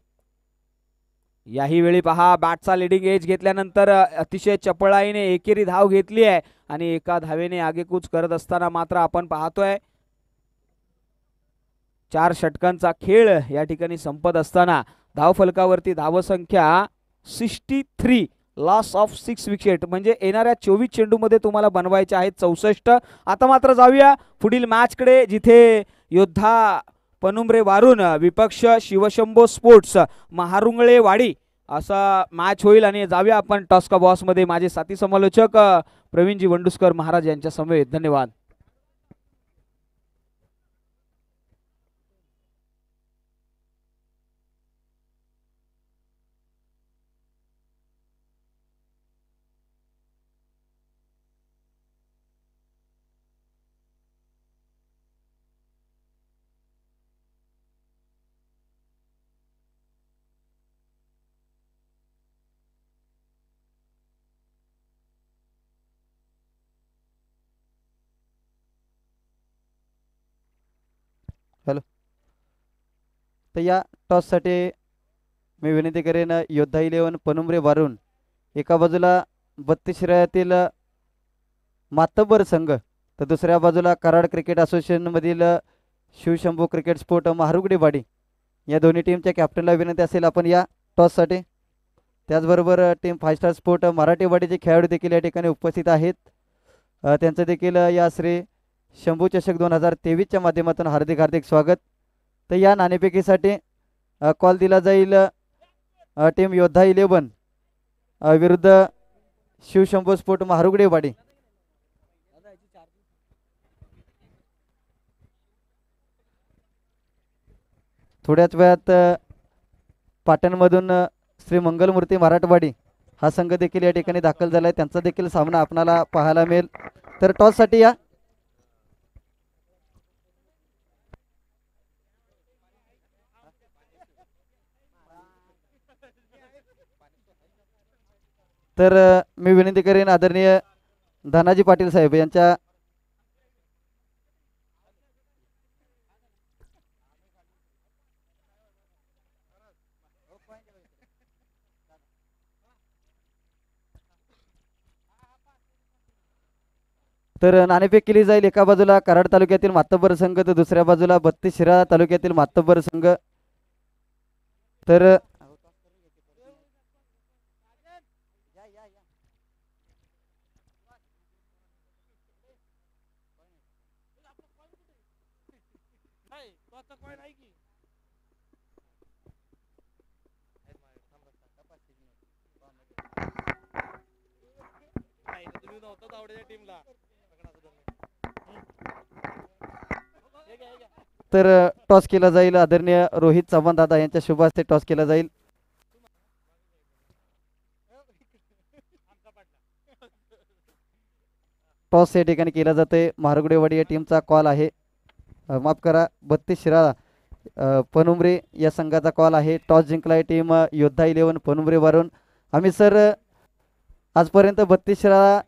याही वेळी पहा बॅटचा लिडिंग एज घेतल्यानंतर अतिशय चपळाईने एकेरी धाव घेतली आहे. आणि एका धावेने आगेकूच करत असताना मात्र आपण पाहतोय. चार षटकांचा खेळ या ठिकाणी संपत असताना धावफलकावरती धावसंख्या sixty three loss of six wicket म्हणजे येणाऱ्या चोवीस चेंडूमध्ये तुम्हाला बनवायचे आहेत चौसष्ट. आता मात्र जाऊया पुढील मॅचकडे जिथे योद्धा पनुमरे वारून विपक्ष शिवशंभो स्पोर्ट्स महारुंगळेवाडी असा मॅच होईल आणि जाऊया आपण टॉस्का बॉसमध्ये. माझे साथी समालोचक प्रवीणजी वंडुस्कर महाराज यांच्या समवेत. धन्यवाद. तर या टॉससाठी मी विनंती करेन योद्धा इलेवन पनुमरे वारून एका बाजूला बत्तीस शहरातील मातब्बर संघ तर दुसऱ्या बाजूला कराड क्रिकेट असोसिएशनमधील शिवशंभू क्रिकेट स्पोर्ट महारुगडेवाडी या दोन्ही टीमच्या कॅप्टनला विनंती असेल आपण या टॉससाठी. त्याचबरोबर टीम फाय स्टार स्पोर्ट मराठीवाडीचे खेळाडू देखील या ठिकाणी उपस्थित आहेत. त्यांचं देखील या श्री शंभू चषक दोन हजार तेवीसच्या माध्यमातून हार्दिक हार्दिक स्वागत. तर या नाणेफेकीसाठी कॉल दिला जाईल टीम योद्धा इलेवन विरुद्ध शिवशंभू स्पोर्ट महारुगडेवाडी. थोड्याच वेळात पाटणमधून श्री मंगलमूर्ती मराठवाडी हा संघ देखील या ठिकाणी दाखल झाला आहे त्यांचा देखील सामना आपणाला पाहायला मिळेल. तर टॉससाठी या. तर मी विनंती करेन आदरणीय धनाजी पाटील साहेब यांच्या तर नाणेफेक केली जाईल एका बाजूला कराड तालुक्यातील मातब्बर संघ तर दुसऱ्या बाजूला बत्तीस शिरा तालुक्यातील मातब्बर संघ. तर तर टॉस केला जाईल. आदरणीय रोहित चव्हाण दादा यांच्या शुभ हस्ते टॉस केला जाईल. टॉस या ठिकाणी केला जातोय. महारगुडेवाडी या टीमचा कॉल आहे. माफ करा बत्तीस शिराळा. पनुमरे या संघाचा कॉल आहे. टॉस जिंकलाय टीम योद्धा इलेव्हन पनुमरेवरून आम्ही सर आजपर्यंत बत्तीस शिराळा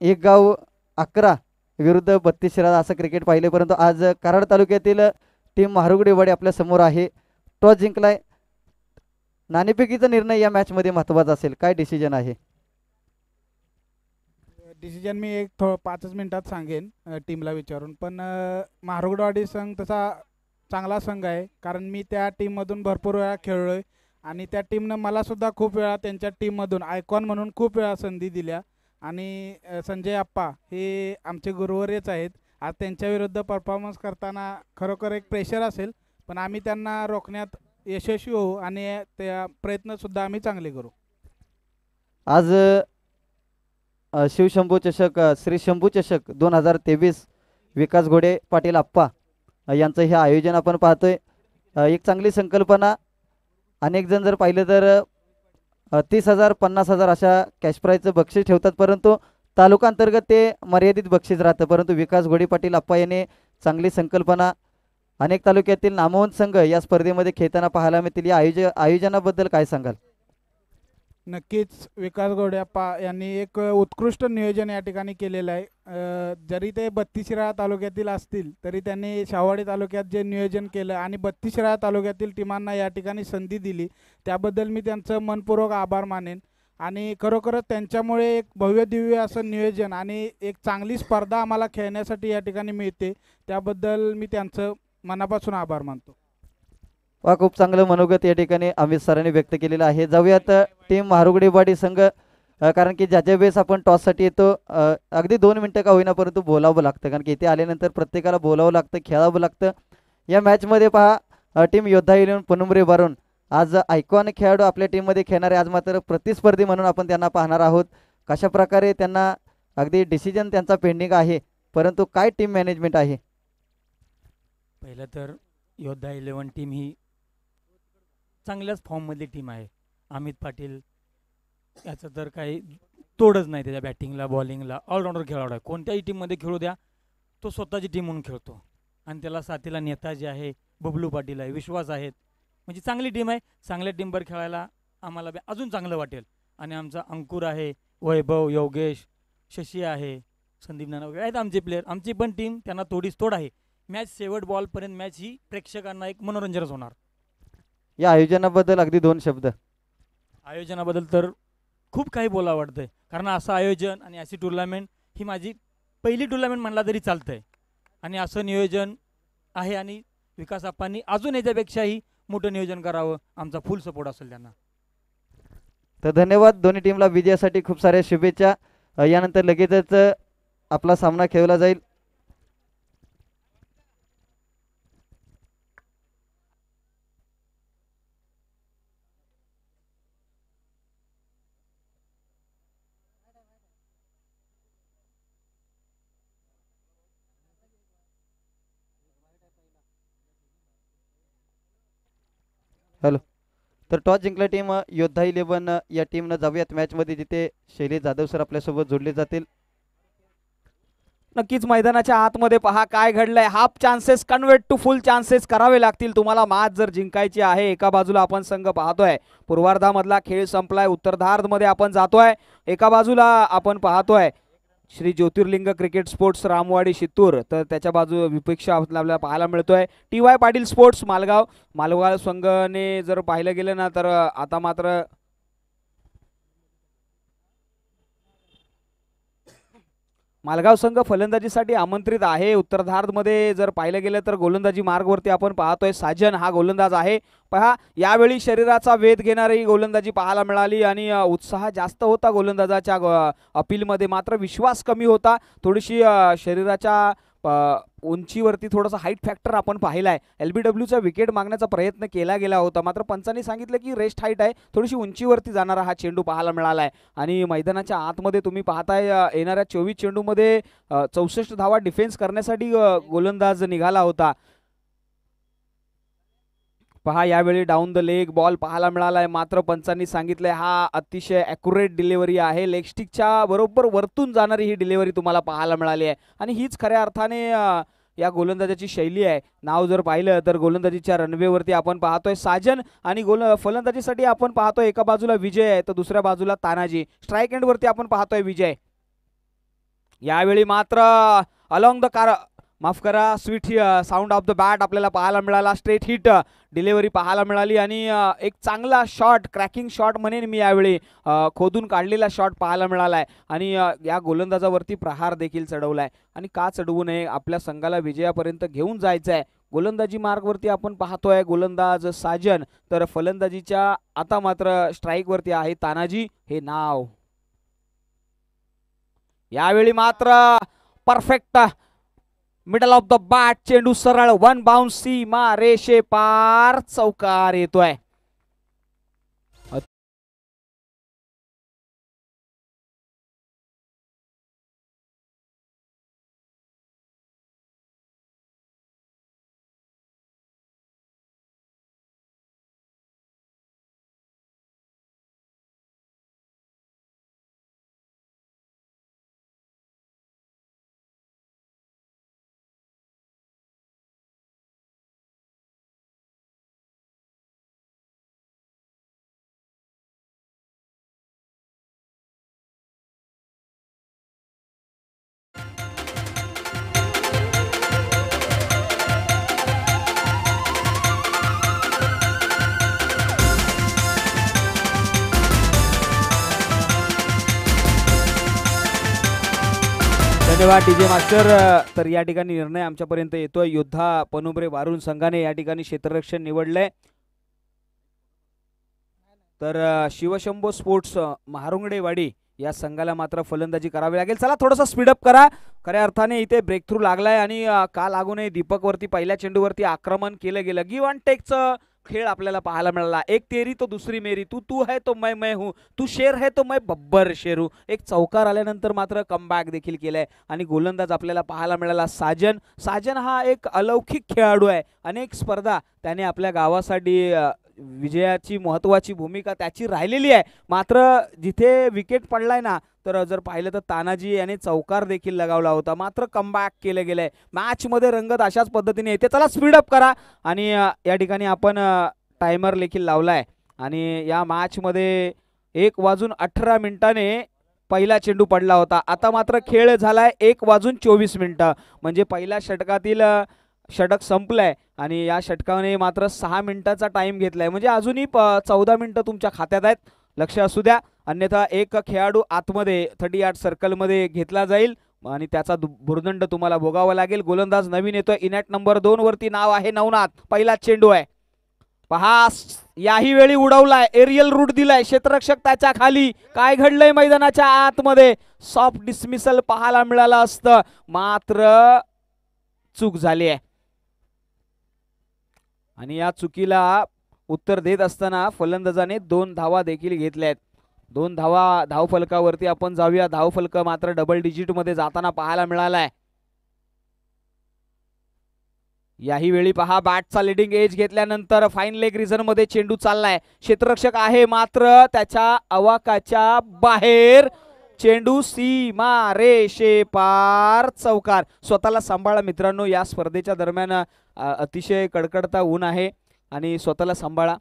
एक गाव अकरा विरुद्ध बत्तीस शिराळा असं क्रिकेट पाहिले परंतु आज कराड तालुक्यातील टीम महारुगडेवाडी आपल्यासमोर आहे. टॉस जिंकलाय. नाणेफेकीचा निर्णय या मॅचमध्ये महत्त्वाचा असेल. काय डिसिजन आहे? डिसिजन मी एक थो पाचच मिनिटात सांगेन टीमला विचारून. पण अ, महारुगडवाडी संघ तसा चांगला संघ आहे. कारण मी त्या टीममधून भरपूर वेळा खेळलो आहे आणि त्या टीमनं मलासुद्धा खूप वेळा त्यांच्या टीममधून आयकॉन म्हणून खूप वेळा संधी दिल्या. आणि संजय आप्पा हे आमचे गुरुवर्यच आहेत. आज त्यांच्याविरुद्ध परफॉर्मन्स करताना खरोखर एक प्रेशर असेल पण आम्ही त्यांना रोखण्यात यशस्वी होऊ आणि त्या प्रयत्नसुद्धा आम्ही चांगले करू. आज शिवशंभू चषक श्री शंभू चषक दोन हजार तेवीस विकास घोडे पाटील आप्पा यांचं हे आयोजन आपण पाहतोय. एक चांगली संकल्पना. अनेक जण जर पाहिलं तर तीस हजार पन्नास हजार अशा कॅश प्राईजचं बक्षीस ठेवतात. परंतु तालुकांतर्गत ते मर्यादित बक्षीस राहतं. परंतु विकास घोडे पाटील आप्पा यांनी चांगली संकल्पना अनेक तालुक्यातील नामवंत संघ या स्पर्धेमध्ये खेळताना पाहायला मिळतील. या आयोज आयोजनाबद्दल काय सांगाल? नक्कीच विकास गोड्याप्पा यांनी एक उत्कृष्ट नियोजन या ठिकाणी केलेलं आहे. जरी ते बत्तीसशिराळा तालुक्यातील असतील तरी त्यांनी शावाडी तालुक्यात जे नियोजन केलं आणि बत्तीसशिराळा तालुक्यातील टीमांना या ठिकाणी संधी दिली त्याबद्दल मी त्यांचं मनपूर्वक आभार मानेन. आणि खरोखरच त्यांच्यामुळे एक भव्य दिव्य असं नियोजन आणि एक चांगली स्पर्धा आम्हाला खेळण्यासाठी या ठिकाणी मिळते त्याबद्दल मी त्यांचं मनापासून आभार मानतो. वा खूप चांगलं मनोगत या ठिकाणी अमित सरांनी व्यक्त केलेलं आहे. जाऊयात टीम महारुगडेवाडी संघ कारण की ज्या ज्या वेळेस आपण टॉससाठी येतो अगदी दोन मिनटं का होईना परंतु बोलावं लागतं. कारण की इथे आल्यानंतर प्रत्येकाला बोलावं लागतं खेळावं लागतं. या मॅचमध्ये पहा टीम योद्धा इलेवन पनुमरे वरून आज आयकॉन खेळाडू आपल्या टीममध्ये खेळणारे आज मात्र प्रतिस्पर्धी म्हणून आपण त्यांना पाहणार आहोत. कशा प्रकारे त्यांना अगदी डिसिजन त्यांचा पेंडिंग आहे परंतु काय टीम मॅनेजमेंट आहे? पहिलं तर योद्धा इलेवन टीम ही चांगल्याच फॉर्ममधली टीम आहे. अमित पाटील याचं तर काही तोडच नाही त्याच्या बॅटिंगला बॉलिंगला ऑलराऊंडर खेळाडू आहे. कोणत्याही टीममध्ये खेळू द्या तो स्वतःची टीम म्हणून खेळतो. आणि त्याला साथीला नेता जे आहे बबलू पाटील आहे विश्वास आहेत. म्हणजे चांगली टीम आहे. चांगल्या टीमवर खेळायला आम्हाला अजून चांगलं वाटेल. आणि आमचा अंकुर आहे वैभव योगेश शशी आहे संदीप नाना वगैरे आहेत आमचे प्लेयर आमची पण टीम त्यांना तोडीस तोड आहे. मॅच शेवट बॉलपर्यंत मॅच ही प्रेक्षकांना एक मनोरंजनच होणार. या आयोजनाबद्दल अगदी दोन शब्द. आयोजनाबद्दल तर खूप काही बोला वाटतंय. कारण असं आयोजन आणि अशी टुर्नामेंट ही माझी पहिली टुर्नामेंट म्हणला तरी चालतंय. आणि असं नियोजन आहे आणि विकास आप्पांनी अजून याच्यापेक्षाही मोठं नियोजन करावं आमचा फुल सपोर्ट असेल त्यांना. तर धन्यवाद दोन्ही टीमला विजयासाठी खूप साऱ्या शुभेच्छा. यानंतर लगेचच आपला सामना खेळला जाईल. हॅलो. तर टॉस जिंकल्या टीम योद्धा इलेव्हन या टीमनं जाऊयात मॅचमध्ये जिथे शैलेश जाधव सर आपल्यासोबत जोडले जातील. नक्कीच मैदानाच्या आतमध्ये पहा काय घडलंय. Half chances convert to full chances करावे लागतील. तुम्हाला मॅच जर जिंकायची आहे एका बाजूला आपण संघ पाहतोय. पूर्वार्धामधला खेळ संपलाय उत्तरार्धामध्ये आपण जातोय. एका बाजूला आपण पाहतोय. Shri Jyotirling cricket sports Ramwadi Shittur. तर त्याच्या बाजू विपेक्षा आपल्याला पाहायला मिळतोय. T Y Patil sports Malgaon. Malgaon संघाने जर पाहिलं गेलं ना तर आता मात्र मालगाव संघ फलंदाजीसाठी आमंत्रित आहे. उत्तरार्धामध्ये जर पाहिलं गेलं तर गोलंदाजी मार्गवरती आपण पाहतोय साजन हा गोलंदाज आहे. पहा यावेळी शरीराचा वेध घेणारी गोलंदाजी पाहायला मिळाली आणि उत्साह जास्त होता गोलंदाजाच्या अपीलमध्ये. मात्र विश्वास कमी होता. थोडीशी शरीराच्या उंचीवरती थोडासा हाईट फॅक्टर आपण पाहिला आहे. एल बी डब्ल्यूचा विकेट मागण्याचा प्रयत्न केला गेला होता. मात्र पंचांनी सांगितलं की रेस्ट हाईट आहे. थोडीशी उंचीवरती जाणारा हा चेंडू पाहायला मिळाला आहे. आणि मैदानाच्या आतमध्ये तुम्ही पाहताय येणाऱ्या चोवीस चेंडूमध्ये चौसष्ट धावा डिफेन्स करण्यासाठी गोलंदाज निघाला होता. पहा यावेळी डाऊन द लेग बॉल पाहायला मिळालाय. मात्र पंचांनी सांगितलंय हा अतिशय अॅक्युरेट डिलिव्हरी आहे. लेगस्टिकच्या बरोबर वरतून जाणारी ही डिलिव्हरी तुम्हाला पाहायला मिळाली आहे. आणि हीच खऱ्या अर्थाने या गोलंदाजाची शैली आहे. नाव जर पाहिलं तर गोलंदाजीच्या रनवेवरती आपण पाहतोय साजन आणि गोल फलंदाजीसाठी आपण पाहतोय एका बाजूला विजय आहे तर दुसऱ्या बाजूला तानाजी. स्ट्राईक एंडवरती आपण पाहतोय विजय. यावेळी मात्र अलॉंग द कार माफ करा sweet sound of the bat आपल्याला पाहायला मिळाला. स्ट्रेट हिट डिलिव्हरी पाहायला मिळाली आणि एक चांगला शॉट क्रॅकिंग शॉट म्हणेन मी यावेळी खोदून काढलेला शॉट पाहायला मिळाला आहे आणि या गोलंदाजावरती प्रहार देखील चढवला आहे आणि का चढवू नये आपल्या संघाला विजयापर्यंत घेऊन जायचं आहे गोलंदाजी मार्गवरती आपण पाहतोय गोलंदाज साजन तर फलंदाजीच्या आता मात्र स्ट्राईकवरती आहे तानाजी. हे नाव. यावेळी मात्र perfect middle of the bat चेंडू सरळ वन बाउन्स सीमा रेषे पार चौकार येतोय. धन्यवाद डी जे मास्टर तर या ठिकाणी निर्णय आमच्यापर्यंत येतोय. योद्धा पनुब्रे वारुण संघाने या ठिकाणी क्षेत्ररक्षण निवडलंय. तर शिवशंभो स्पोर्ट्स महारुंगडेवाडी या संघाला मात्र फलंदाजी करावी लागेल. चला थोडंसं स्पीडअप करा. खऱ्या अर्थाने इथे ब्रेक थ्रू लागलाय आणि का लागू नये? दीपकवरती पहिल्या चेंडूवरती आक्रमण केलं गेलं. गिव्ह अँड टेकचं खेळ आपल्याला पाहायला मिळाला. एक तेरी तो दुसरी मेरी. तू तू है तो मैं मैं हूँ. तू शेर है तो मैं बब्बर शेर. हूँ एक चौकार आल्यानंतर मात्र कमबॅक देखील केलाय. आणि गोलंदाज आपल्याला पाहायला मिळाला साजन. साजन हा एक अलौकिक खेळाडू आहे. अनेक स्पर्धा त्याने आपल्या गावासाठी विजयाची महत्त्वाची भूमिका त्याची राहिलेली आहे. मात्र जिथे विकेट पडलाय ना तर जर पाहिलं तर तानाजी याने चौकार देखील लगावला होता. मात्र कमबॅक केलं गेलंय मॅचमध्ये रंगत अशाच पद्धतीने येते. चला स्पीडअप करा. आणि या ठिकाणी आपण टायमर देखील लावलाय. आणि या मॅचमध्ये एक वाजून अठरा मिनिटाने पहिला चेंडू पडला होता. आता मात्र खेळ झालाय एक वाजून चोवीस मिनिटं. म्हणजे पहिल्या षटकातील षटक संपलंय. आणि या षटकाने मात्र सहा मिनिटाचा घेतला घेतलाय. म्हणजे अजूनही प- चौदा मिनिटं तुमच्या खात्यात आहेत. लक्ष असू द्या. अन्यथा एक खेळाडू आतमध्ये थर्टी आठ सर्कलमध्ये घेतला जाईल. आणि त्याचा भुर्दंड तुम्हाला भोगावा लागेल. गोलंदाज नवीन येतोय. इनॅट नंबर दोन वरती नाव आहे नवनाथ. पहिला चेंडू आहे पहा याही वेळी उडवलाय. एरियल रूट दिलाय. क्षेत्ररक्षक त्याच्याखाली. काय घडलंय मैदानाच्या आतमध्ये? सॉफ्ट डिसमिसल पाहायला मिळालं असतं. मात्र चूक झाली आहे. आणि या चुकीला उत्तर देत असताना फलंदाजाने दोन धावा देखील घेतल्या आहेत दोन धावा धावफलकावरती आपण जाऊया. धावफलक मात्र डबल डिजिटमध्ये जाताना पाहायला मिळालाय. याही वेळी पहा बॅटचा लिडिंग एज घेतल्यानंतर फाईन लेग रिझनमध्ये चेंडू चाललाय. क्षेत्ररक्षक आहे मात्र त्याच्या अवाकाच्या बाहेर. चेंडू सीमा रेषे पार चौकार. स्वतःला सांभाळा मित्रांनो या स्पर्धेच्या दरम्यान अतिशय कडकडता ऊन आहे आणि स्वतःला सांभाळा.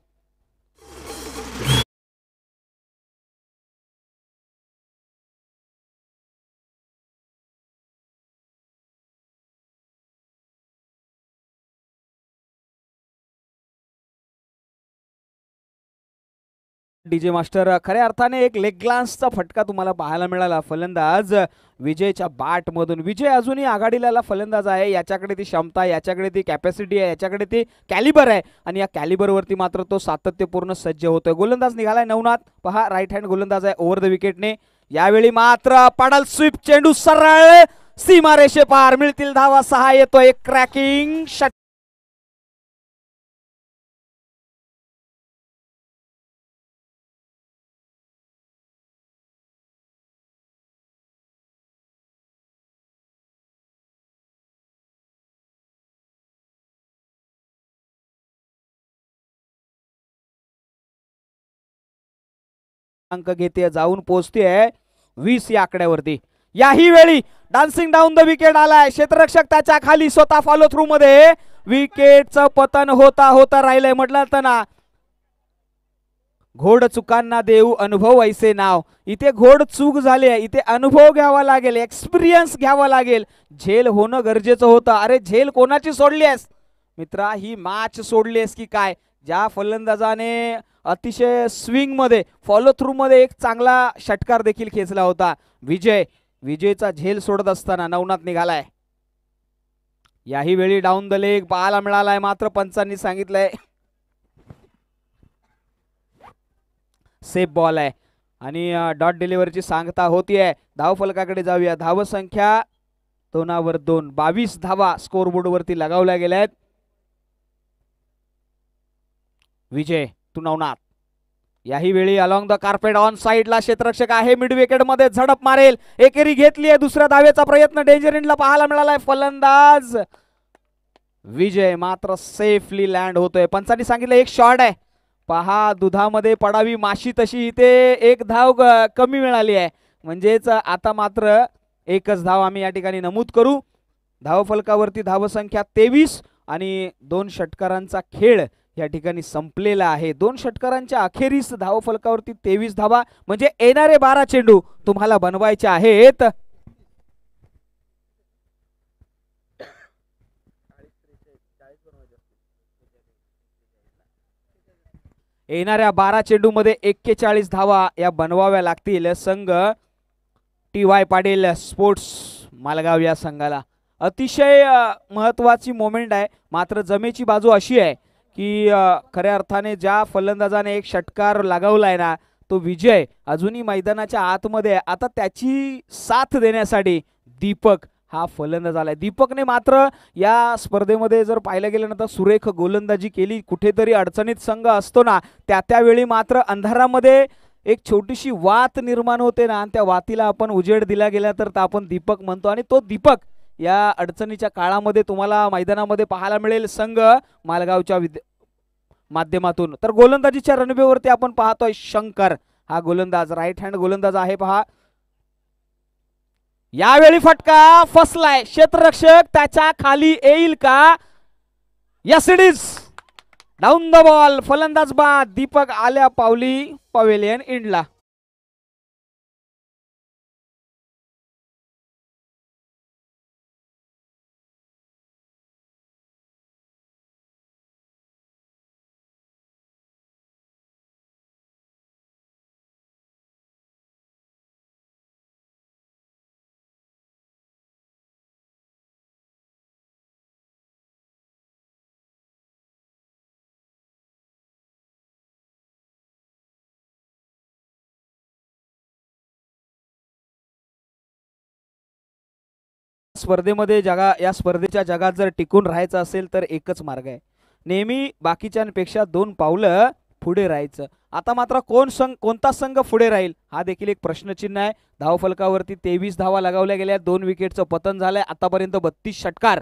डीजे मास्टर खऱ्या अर्थाने एक लेग ग्लान्सचा फटका तुम्हाला पाहायला मिळाला. फलंदाज विजयच्या बॅटमधून. विजय अजूनही आघाडीला फलंदाज आहे. याच्याकडे ती क्षमता याच्याकडे ती कॅपॅसिटी आहे याच्याकडे ती कॅलिबर आहे. आणि या कॅलिबरवरती मात्र तो सातत्यपूर्ण सज्ज होतोय. गोलंदाज निघालाय नवनाथ. पहा राईट हँड गोलंदाज आहे ओव्हर द विकेटने यावेळी मात्र पडल स्वीप चेंडू सरळ सीमारेषे पार. मिळतील धावा सहा येतो एक क्रॅकिंग अंक घेते जाऊन पोहोचते वीस या आकड्यावरती. याही वेळी डान्सिंग डाऊन द विकेट आलाय. क्षेत्ररक्षक त्याच्याखाली स्वतः फॉलो थ्रू मध्ये. विकेटचं पतन होता होता राहिलंय म्हटलं तर ना घोड चुकांना देऊ अनुभव ऐसे नाव. इथे घोड चूक झाली आहे. इथे अनुभव घ्यावा लागेल एक्सपिरियन्स घ्यावा लागेल. झेल होणं गरजेचं होतं. अरे झेल कोणाची सोडली आहेस? मित्रा ही मॅच सोडली आहेस की काय? ज्या फलंदाजाने अतिशय स्विंगमध्ये फॉलो थ्रूमध्ये एक चांगला षटकार देखील खेचला होता. विजय विजयचा झेल सोडत असताना नवनाथ निघालाय. याही वेळी डाऊन द लेग पाहायला मिळालाय मात्र पंचांनी सांगितलंय. सेफ बॉल आहे. आणि डॉट डिलिव्हरीची सांगता होतीये. धाव फलकाकडे जाऊया. धाव संख्या दोनावर दोन. बावीस धावा स्कोरबोर्डवरती लगावल्या गेल्या आहेत विजय तू याही वेळी अलॉंग द कार्पेट ऑन साईडला क्षेत्ररक्षक आहे. मिड विकेटमध्ये झडप मारेल. एकेरी घेतली आहे दुसऱ्या धावेचा प्रयत्न. डेंजर इंडला पाहायला मिळालाय फलंदाज. विजय मात्र सेफली लँड होतोय. पंचांनी सांगितलं एक शॉट आहे. पहा दुधामध्ये पडावी माशी तशी. इथे एक धाव कमी मिळाली आहे. म्हणजेच आता मात्र एकच धाव आम्ही या ठिकाणी नमूद करू. धावफलकावरती धावसंख्या तेवीस आणि दोन षटकारांचा खेळ या ठिकाणी संपलेला आहे. दोन षटकारांच्या अखेरीस धावफलकावरती तेवीस धावा म्हणजे येणारे बारा चेंडू तुम्हाला बनवायचे आहेत. येणाऱ्या बारा चेंडू मध्ये एक्केचाळीस धावा या बनवाव्या लागतील. संघ T Y Patil sports Malgaon या संघाला. अतिशय महत्वाची मोमेंट आहे. मात्र जमेची बाजू अशी आहे की खऱ्या अर्थाने ज्या फलंदाजाने एक षटकार लगावलाय ना तो विजय अजूनही मैदानाच्या आतमध्ये आता त्याची साथ देण्यासाठी दीपक हा फलंदाज आलाय दीपकने मात्र या स्पर्धेमध्ये जर पाहिलं गेलं ना तर सुरेख गोलंदाजी केली. कुठेतरी अडचणीत संघ असतो ना त्या त्यावेळी मात्र अंधारामध्ये एक छोटीशी वात निर्माण होते ना आणि त्या वातीला आपण उजेड दिला गेला तर आपण दीपक म्हणतो. आणि तो दीपक या अडचणीच्या काळामध्ये तुम्हाला मैदानामध्ये पाहायला मिळेल. संघ मालगावच्या विद्या माध्यमातून. तर गोलंदाजीच्या रणबेवरती आपण पाहतोय शंकर. हा गोलंदाज राईट हँड गोलंदाज आहे पहा. यावेळी फटका फसलाय. क्षेत्ररक्षक त्याच्याखाली येईल का? Yes it is down the ball फलंदाज बाद. दीपक आल्या पावली. पवेलियन इंडला स्पर्धेमध्ये जगा या स्पर्धेच्या जगात जर टिकून राहायचं असेल तर एकच मार्ग आहे. नेहमी बाकीच्यांपेक्षा दोन पावलं पुढे राहायचं. आता मात्र कोण संघ कोणता संघ पुढे राहील? हा देखील एक प्रश्नचिन्ह आहे. धावफलकावरती तेवीस धावा लगावल्या गेल्या दोन विकेटचं पतन झालंय. आतापर्यंत बत्तीस षटकार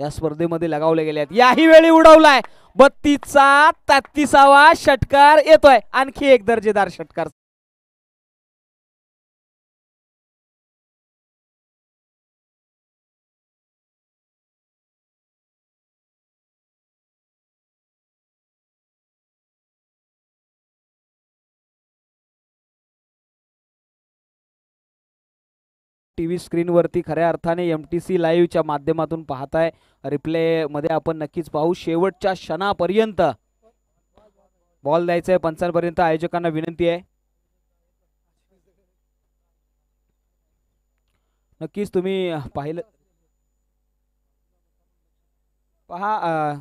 या स्पर्धेमध्ये लगावल्या गेल्या आहेत. याही वेळी उडवलाय. बत्तीसचा तेहतीसावा षटकार येतोय. आणखी एक दर्जेदार षटकार. टी व्ही स्क्रीनवरती खऱ्या अर्थाने एम टी सी लाईव्हच्या माध्यमातून पाहताय. रिप्ले मध्ये आपण नक्कीच पाहू. शेवटच्या क्षणापर्यंत बॉल द्यायचा आहे पंचांपर्यंत आयोजकांना विनंती आहे. नक्कीच तुम्ही पाहिलं पहा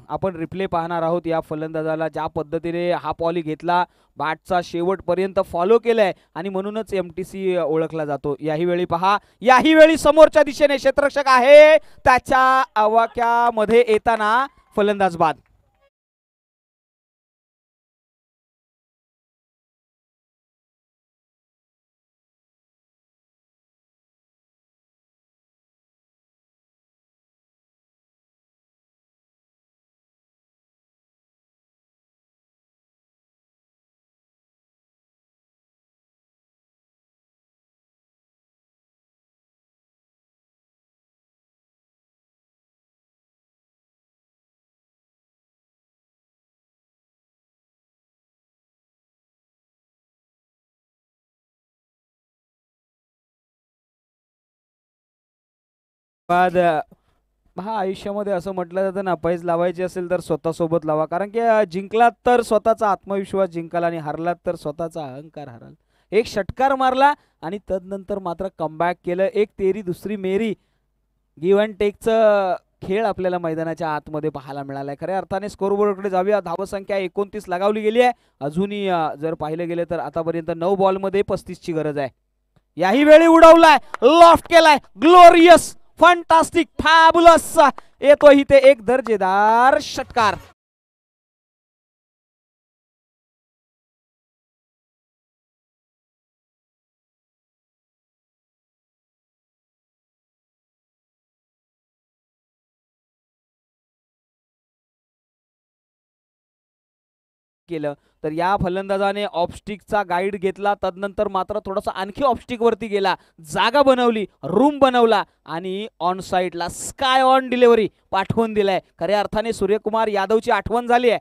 आपण रिप्ले पाहणार आहोत या फलंदाजाला. ज्या पद्धतीने हा पॉली घेतला बॅटचा शेवटपर्यंत फॉलो केलाय आणि म्हणूनच एम टी सी ओळखला जातो. याही वेळी पहा याही वेळी समोरच्या दिशेने क्षेत्ररक्षक आहे. त्याच्या आवाक्यामध्ये येताना फलंदाज बाद. बाद हा आयुष्यामध्ये असं म्हटलं जातं ना पैज लावायची असेल तर स्वतःसोबत लावा. कारण की जिंकलात तर स्वतःचा आत्मविश्वास जिंकाल आणि हरलात तर स्वतःचा अहंकार हराल. एक षटकार मारला आणि तदनंतर मात्र कमबॅक केलं. एक तेरी दुसरी मेरी. गिव्ह अँड टेकचं खेळ आपल्याला मैदानाच्या आतमध्ये पाहायला मिळालाय. खऱ्या अर्थाने स्कोरबोर्डकडे जाऊया. धावसंख्या एकोणतीस लगावली गेली आहे. अजूनही जर पाहिलं गेलं तर आतापर्यंत नऊ बॉलमध्ये पस्तीसची गरज आहे. याही वेळी उडवलाय. लॉफ्ट केलाय. ग्लोरियस फंटास्टिक फॅबुलस येतो इथे एक दर्जेदार षटकार. केलं. तर या फलंदाजाने ऑपस्टिकचा गाईड घेतला. तदनंतर मात्र थोडासा आणखी ऑपस्टिकवरती गेला. जागा बनवली रूम बनवला आणि ऑन साईडला स्काय ऑन डिलिव्हरी पाठवून दिलाय. खऱ्या अर्थाने सूर्यकुमार यादवची आठवण झाली आहे.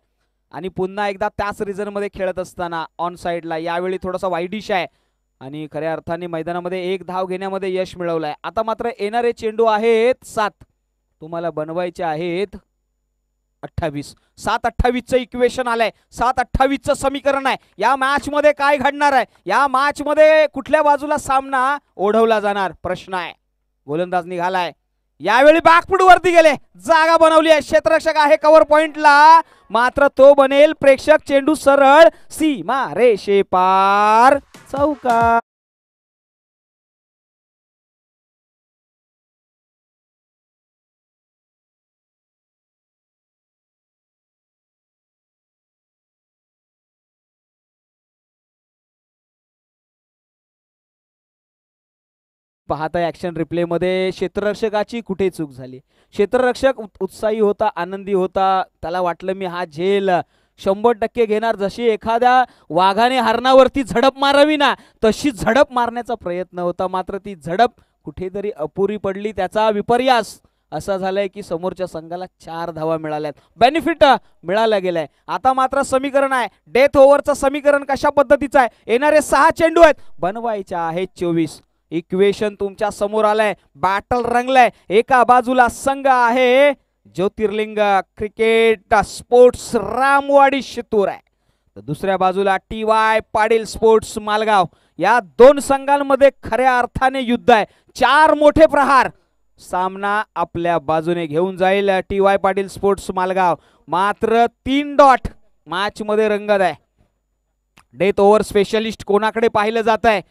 आणि पुन्हा एकदा त्याच रिझनमध्ये खेळत असताना ऑन साईडला यावेळी थोडासा वाईडिश आहे. आणि खऱ्या अर्थाने मैदानामध्ये एक धाव घेण्यामध्ये यश मिळवलंय. आता मात्र येणारे चेंडू आहेत सात. तुम्हाला बनवायचे आहेत अठ्ठावीस. सात अठ्ठावीसचं इक्वेशन आलंय. सात अठ्ठावीसचं समीकरण आहे. या मॅचमध्ये काय घडणार आहे? या मॅचमध्ये कुठल्या बाजूला सामना ओढवला जाणार? प्रश्न आहे. गोलंदाज निघालाय यावेळी बॅकफूट वरती गेले. जागा बनवली आहे. क्षेत्ररक्षक आहे कव्हर पॉइंटला मात्र तो बनेल प्रेक्षक चेंडू सरळ. सीमा रेषे पार चौका पाहताय ऍक्शन रिप्लेमध्ये क्षेत्ररक्षकाची कुठे चूक झाली? क्षेत्ररक्षक उत्साही होता आनंदी होता. त्याला वाटलं मी हा झेल शंभर टक्के घेणार. जशी एखाद्या वाघाने हरणावरती झडप मारावी ना तशी झडप मारण्याचा प्रयत्न होता. मात्र ती झडप कुठेतरी अपुरी पडली. त्याचा विपर्यास असा झालाय की समोरच्या संघाला चार धावा मिळाल्यात. बेनिफिट मिळाला गेलाय. आता मात्र समीकरण आहे. डेथ ओव्हरचं समीकरण कशा पद्धतीचं आहे? येणारे सहा चेंडू आहेत. बनवायच्या आहेत चोवीस. इक्वेशन तुमच्यासमोर आलंय. बॅटल रंगलंय. एका बाजूला संघ आहे. ज्योतिर्लिंग क्रिकेट स्पोर्ट्स रामवाडी शितूर आहे. तर दुसऱ्या बाजूला T Y Patil sports Malgaon. या दोन संघांमध्ये खऱ्या अर्थाने युद्ध आहे. चार मोठे प्रहार. सामना आपल्या बाजूने घेऊन जाईल T Y Patil sports Malgaon. मात्र तीन डॉट मॅच मध्ये रंगत आहे. डेथ ओव्हर स्पेशलिस्ट कोणाकडे पाहिलं जात आहे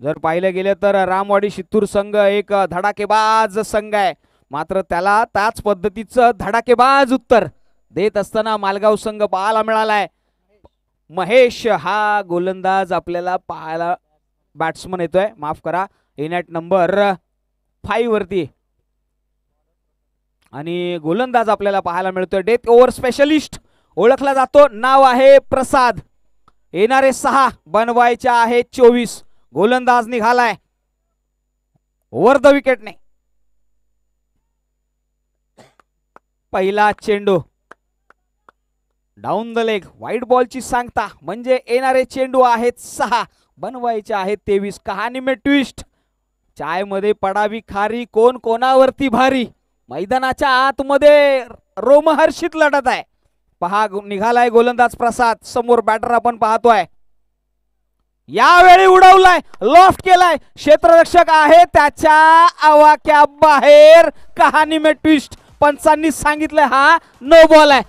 जर पाहिलं गेलं तर रामवाडी शित्तूर संघ एक धडाकेबाज संघ आहे. मात्र त्याला त्याच पद्धतीचं धडाकेबाज उत्तर देत असताना मालगाव संघ पाहायला मिळालाय. महेश हा गोलंदाज आपल्याला पाहायला बॅट्समन येतोय. माफ करा इन ॲट नंबर फाईव्ह वरती. आणि गोलंदाज आपल्याला पाहायला मिळतोय. डेथ ओव्हर स्पेशलिस्ट ओळखला जातो. नाव आहे प्रसाद. येणारे सहा बनवायच्या आहेत चोवीस. गोलंदाज निघालाय ओव्हर द विकेटने. पहिला चेंडू. डाऊन द लेग व्हाईट बॉलची सांगता. म्हणजे येणारे चेंडू आहेत सहा. बनवायचे आहेत तेवीस. कहाणी मे ट्विस्ट चायमध्ये पडावी खारी कोण कोणावरती भारी? मैदानाच्या आतमध्ये रोमहर्षित लढत आहे. पहा निघालाय गोलंदाज प्रसाद. समोर बॅटर आपण पाहतोय. यावेळी उडवलाय लॉफ्ट केलाय. क्षेत्ररक्षक आहे त्याच्या आवाक्या बाहेर कहाणी मे ट्विस्ट पंचांनी सांगितलं हा नो बॉल आहे.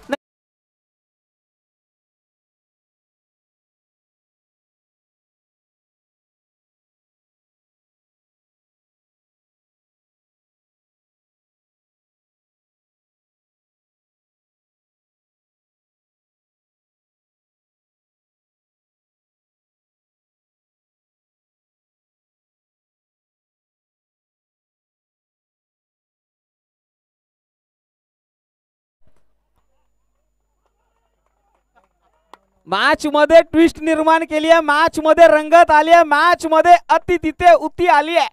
मॅच मध्ये ट्विस्ट निर्माण केली आहे मॅच मध्ये रंगत आली आहे मॅच मध्ये अति तिथे उती आली आहे.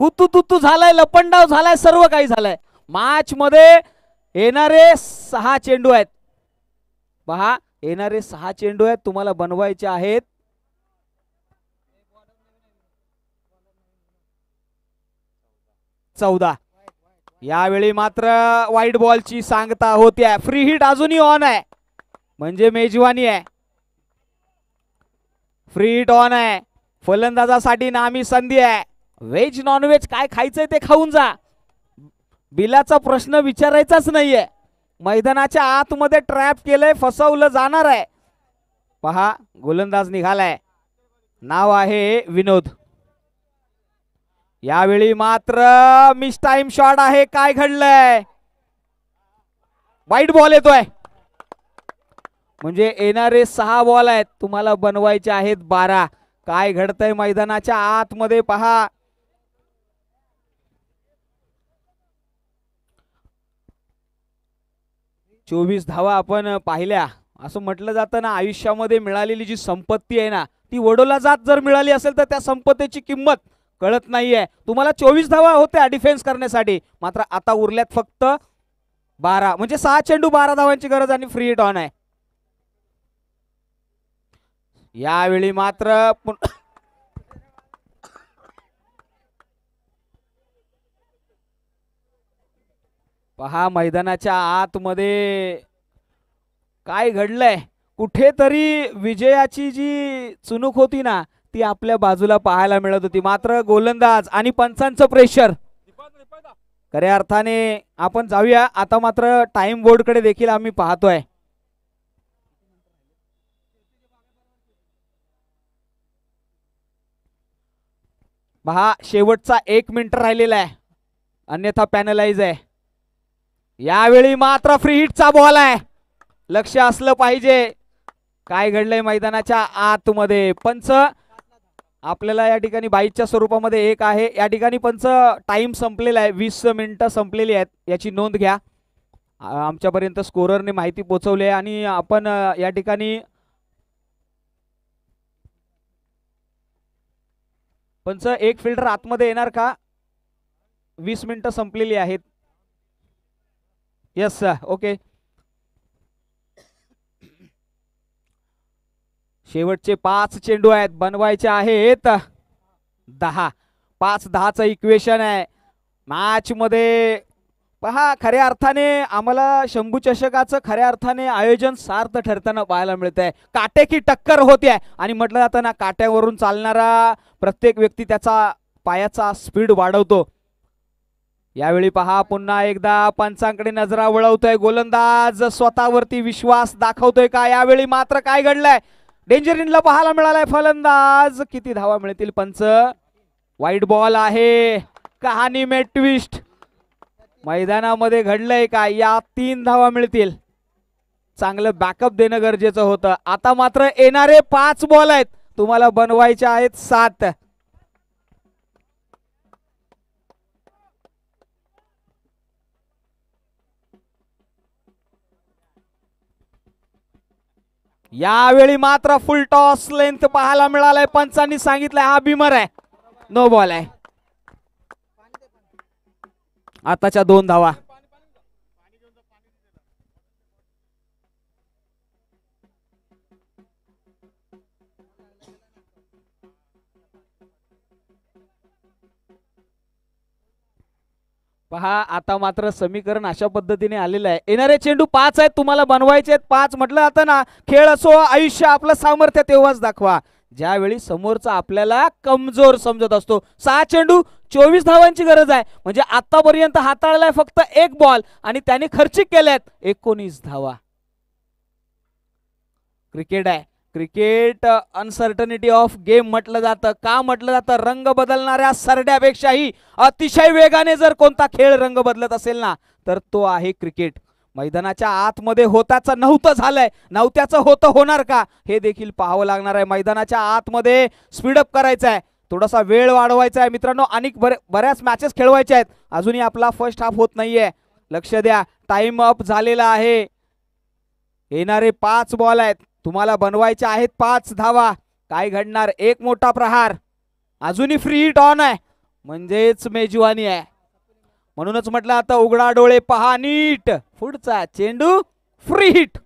हुतू तुतू झालाय लपंडाव झालाय सर्व काही झालंय. मॅच मध्ये येणारे सहा चेंडू आहेत. पहा येणारे सहा चेंडू आहेत तुम्हाला बनवायचे आहेत. चौदा. यावेळी मात्र व्हाईट बॉलची सांगता होत्या फ्री हिट अजूनही ऑन आहे. म्हणजे मेजवानी आहे. फ्री हिट ऑन आहे. फलंदाजासाठी नामी संधी आहे. व्हेज नॉनव्हेज काय खायचंय ते खाऊन जा. बिलाचा प्रश्न विचारायचाच नाहीये. मैदानाच्या आतमध्ये ट्रॅप केलंय फसवलं जाणार आहे. पहा गोलंदाज निघालाय. नाव आहे विनोद. यावेळी मात्र मिस टाइम शॉट आहे. काय घडलंय? वाईट बॉल येतोय. म्हणजे येणारे सहा बॉल आहेत. तुम्हाला बनवायचे आहेत बारा. काय घडतंय मैदानाच्या आतमध्ये पहा. चोवीस धावा आपण पाहिल्या. असं म्हटलं जातं ना आयुष्यामध्ये मिळालेली जी संपत्ती आहे ना ती वडोला जात जर मिळाली असेल तर त्या संपत्तीची किंमत कळत नाहीये. तुम्हाला चोवीस धावा होत्या डिफेन्स करण्यासाठी. मात्र आता उरल्यात फक्त बारा. म्हणजे सहा चेंडू बारा धावांची गरज आणि फ्री हिट ऑन आहे. यावेळी मात्र पहा मैदानाच्या आतमध्ये काय घडलंय? कुठेतरी विजयाची जी चुनूक होती ना ती आपल्या बाजूला पाहायला मिळत होती. मात्र गोलंदाज आणि पंचांचं प्रेशर खऱ्या अर्थाने आपण जाऊया. आता मात्र टाइम बोर्डकडे देखील आम्ही पाहतोय. पहा शेवटचा एक मिनिट राहिलेला आहे. अन्यथा पॅनलाइज आहे. यावेळी मात्र फ्री हिटचा बॉल आहे. लक्ष असलं पाहिजे. काय घडलंय मैदानाच्या आतमध्ये? पंच आपल्याला या ठिकाणी बाईकच्या स्वरूपामध्ये एक आहे. या ठिकाणी पंच टाइम संपलेला आहे. वीस मिनिटं संपलेली आहेत. याची नोंद घ्या. आमच्यापर्यंत स्कोररने माहिती पोचवली आहे आणि आपण या ठिकाणी पंच एक फिल्टर आतमध्ये येणार का? वीस मिनिटं संपलेली आहेत. येस सर ओके शेवटचे पाच चेंडू आहेत. बनवायचे आहेत. दहा. पाच दहाचं इक्वेशन आहे. मॅच मध्ये पहा खऱ्या अर्थाने आम्हाला शंभू चषकाचं खऱ्या अर्थाने आयोजन सार्थ ठरताना पाहायला मिळत आहे काटेकी टक्कर होते आणि म्हटलं जातं ना काट्यावरून चालणारा प्रत्येक व्यक्ती त्याचा पायाचा स्पीड वाढवतो. यावेळी पहा पुन्हा एकदा पंचांकडे नजरा वळवतोय गोलंदाज. स्वतःवरती विश्वास दाखवतोय का? यावेळी मात्र काय घडलंय? डेंजर इनला पाहायला मिळालाय फलंदाज. किती धावा मिळतील पंच? वाईट बॉल आहे. कहाणी मे ट्विस्ट मैदानामध्ये घडलंय का? या तीन धावा मिळतील. चांगलं बॅकअप देणं गरजेचं होतं. आता मात्र येणारे पाच बॉल आहेत. तुम्हाला बनवायचे आहेत सात. यावेळी मात्र फुल टॉस लेंथ पाहायला मिळालाय. पंचांनी सांगितलंय हा बिमर आहे. नो बॉल आहे. आताच्या दोन धावा. पहा आता मात्र समीकरण अशा पद्धतीने आलेलं आहे. येणारे चेंडू पाच आहेत तुम्हाला बनवायचे आहेत. पाच म्हटलं आता ना खेळ असो आयुष्य आपलं सामर्थ्य तेव्हाच दाखवा. ज्यावेळी समोरचा आपल्याला कमजोर समजत असतो. सहा चेंडू चोवीस धावांची गरज आहे. म्हणजे आतापर्यंत हाताळलाय फक्त एक बॉल आणि त्याने खर्चिक केल्यात एकोणीस धावा. क्रिकेट आहे. क्रिकेट अनसर्टनिटी ऑफ गेम म्हटलं जातं. का म्हटलं जातं? रंग बदलणाऱ्या सरड्यापेक्षाही अतिशय वेगाने जर कोणता खेळ रंग बदलत असेल ना तर तो आहे क्रिकेट. मैदानाच्या आतमध्ये होताचं नव्हतं झालंय. नव्हत्याचं होतं होणार का? हे देखील पाहावं लागणार आहे. मैदानाच्या आतमध्ये स्पीडअप करायचं आहे थोडासा वेळ वाढवायचा आहे मित्रांनो. आणि बरे बऱ्याच मॅचेस खेळवायच्या आहेत. अजूनही आपला फर्स्ट हाफ होत नाहीये. लक्ष द्या. टाइम अप झालेला आहे. येणारे पाच बॉल आहेत. तुम्हाला बनवायचे आहेत पाच धावा. काय घडणार? एक मोठा प्रहार. अजूनही फ्री हिट ऑन आहे. म्हणजेच मेजवानी आहे. म्हणूनच म्हटलं आता उघडा डोळे पहा. नीट. पुढचा चेंडू फ्री हिट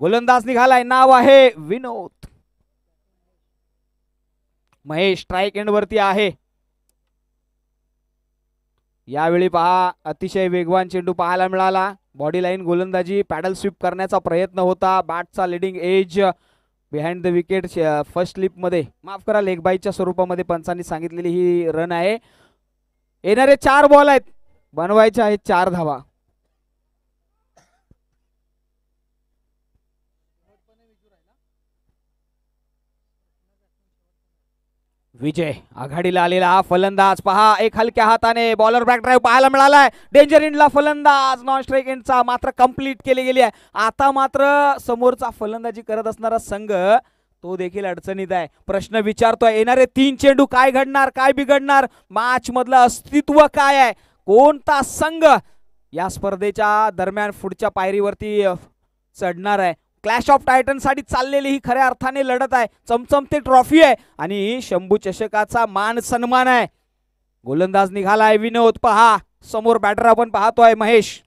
गोलंदाज निघालाय. नाव आहे विनोद. महेश स्ट्राईक एंड वरती आहे. यावेळी पहा अतिशय वेगवान चेंडू पाहायला मिळाला. बॉडी लाईन गोलंदाजी पॅडल स्वीप करण्याचा प्रयत्न होता. बॅटचा leading edge behind the wicket first स्लिपमध्ये माफ करा लेगबाईच्या स्वरूपामध्ये पंचांनी सांगितलेली ही रन आहे. येणारे चार बॉल आहेत. बनवायचे आहेत चार धावा. विजय आघाडीला आलेला हा फलंदाज. पहा एक हलक्या हाताने बॉलर बॅक ड्राईव्ह पाहायला मिळालाय. डेंजर इंडला फलंदाज. नॉन स्ट्राईक एंडचा मात्र कंप्लीट केली गेली आहे. आता मात्र समोरचा फलंदाजी करत असणारा संघ तो देखील अडचणीत आहे. प्रश्न विचारतोय येणारे तीन चेंडू काय घडणार काय बिघडणार? मॅच मधलं अस्तित्व काय आहे? कोणता संघ या स्पर्धेच्या दरम्यान पुढच्या पायरीवरती चढणार आहे? क्लॅश ऑफ टायटनसाठी चाललेली ही खऱ्या अर्थाने लढत आहे. चमचमते ट्रॉफी आहे. आणि शंभू चषकाचा मान सन्मान आहे. गोलंदाज निघालाय. विनोद पहा. समोर बॅटर आपण पाहतोय महेश.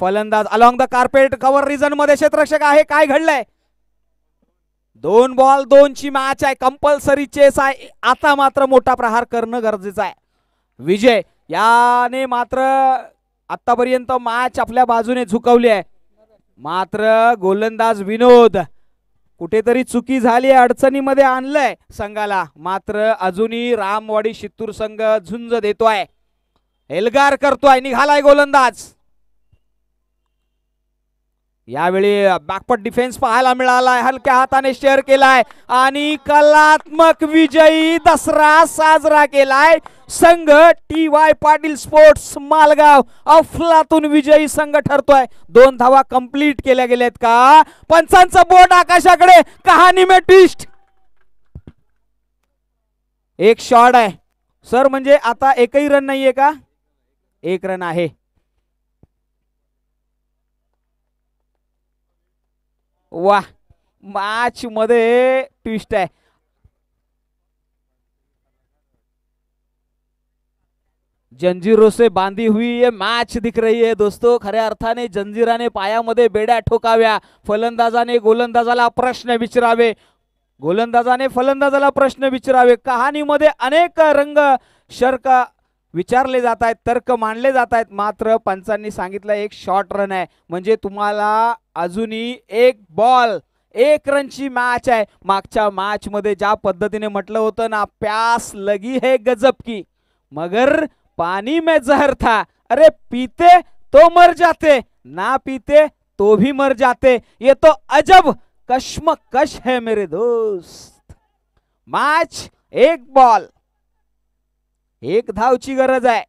फलंदाज अलॉंग द कार्पेट कव्हर रिझनमध्ये क्षेत्रक्षक आहे. काय घडलंय? दोन बॉल दोनची मॅच आहे. कंपल्सरी चेस आहे. आता मात्र मोठा प्रहार करणं गरजेचं आहे. विजय याने मात्र आतापर्यंत मॅच आपल्या बाजूने झुकवली आहे. मात्र गोलंदाज विनोद कुठेतरी चुकी झाली अडचणीमध्ये आणलंय संघाला. मात्र अजूनही रामवाडी शित्तूर संघ झुंज देतोय. एल्गार करतोय निघालाय गोलंदाज. यावेळी बॅकपट डिफेन्स पाहायला मिळालाय. हलक्या हाताने शेअर केलाय. आणि कलात्मक विजयी दसरा साजरा केलाय. संघ T Y Patil sports Malgaon अफलातून विजयी संघ ठरतोय. दोन धावा कंप्लीट केल्या गेल्यात का? पंचांचं बोट आकाशाकडे. कहाणी मे ट्विस्ट एक शॉट आहे. सर म्हणजे आता एकही रन नाहीये का? एक रन आहे. वा मॅच मध्ये ट्विस्ट आहे. जंजीरों से बांधी हुई ये मैच दिख रही है दोस्तों. खऱ्या अर्थाने जंजीराने पायामध्ये बेड्या ठोकाव्या. फलंदाजाने गोलंदाजाला प्रश्न विचारावे. गोलंदाजाने फलंदाजाला प्रश्न विचारावे. कहाणीमध्ये अनेक रंग शर्क विचारले जात आहेत तर्क मांडले जात आहेत. मात्र पंचांनी सांगितलं एक शॉर्ट रन आहे. म्हणजे तुम्हाला अजूनही एक बॉल एक रनची मॅच आहे. मागच्या मॅचमध्ये ज्या पद्धतीने म्हटलं होतं ना प्यास लगी है गजब की. मगर पानी में जहर था. अरे पीते तो मर जाते ना पीते तो भी मर जाते. ये तो अजब कश्मकश है मेरे दोस्त. मॅच एक बॉल एक धावची गरज आहे.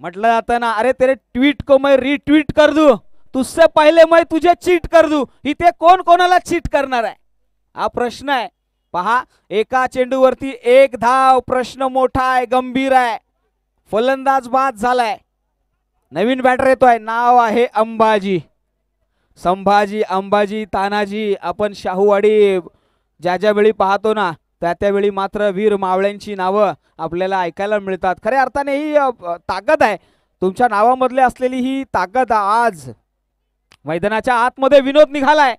म्हटलं जातं ना अरे तेरे ट्वीट को मैं रिट्वीट कर दू? तुझसे पहिले मैं तुझे चीट कर दू? इथे कोण कोणाला चीट करणार आहे? हा प्रश्न आहे. पहा एका चेंडूवरती एक धाव प्रश्न मोठा आहे गंभीर आहे. फलंदाज बाद झालाय. नवीन बॅटर येतोय. नाव आहे अंबाजी. संभाजी अंबाजी तानाजी आपण शाहूवाडी ज्या ज्या वेळी पाहतो ना त्या त्यावेळी मात्र वीर मावळ्यांची नावं आपल्याला ऐकायला मिळतात. खऱ्या अर्थाने ही ताकद आहे. तुमच्या नावामधले असलेली ही ताकद आज मैदानाच्या आतमध्ये विनोद निघालाय.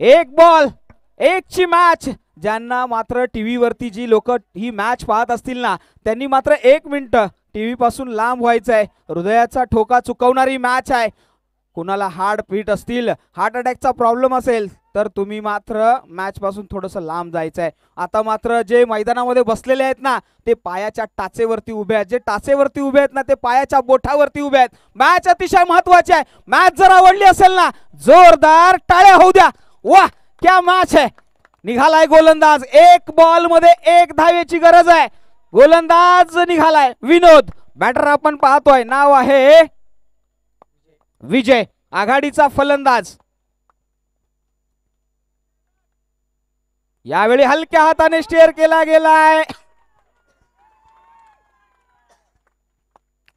एक बॉल एकची मॅच ज्यांना मात्र टी व्हीवरती जी लोक ही मॅच पाहत असतील ना त्यांनी मात्र एक मिनिट टी व्हीपासून लांब व्हायचं आहे हृदयाचा ठोका चुकवणारी मॅच आहे. कुणाला हार्ट बीट असतील हार्ट अटॅकचा प्रॉब्लेम असेल तर तुम्ही मात्र मॅच पासून थोडंसं लांब जायचं आहे आता मात्र जे मैदानामध्ये बसलेले आहेत ना ते पायाच्या टाचेवरती उभे आहेत. जे टाचेवरती उभे आहेत ना ते पायाच्या बोठावरती उभे आहेत. मॅच अतिशय महत्वाची आहे. मॅच जर आवडली असेल ना जोरदार टाळ्या होऊ द्या. वा क्या मॅच आहे. निघालाय गोलंदाज. एक बॉलमध्ये एक धावेची गरज आहे. गोलंदाज निघालाय. विनोद. बॅटर आपण पाहतोय. नाव आहे विजय. आघाडीचा फलंदाज. यावेळी हलक्या हाताने स्टेअर केला गेलाय.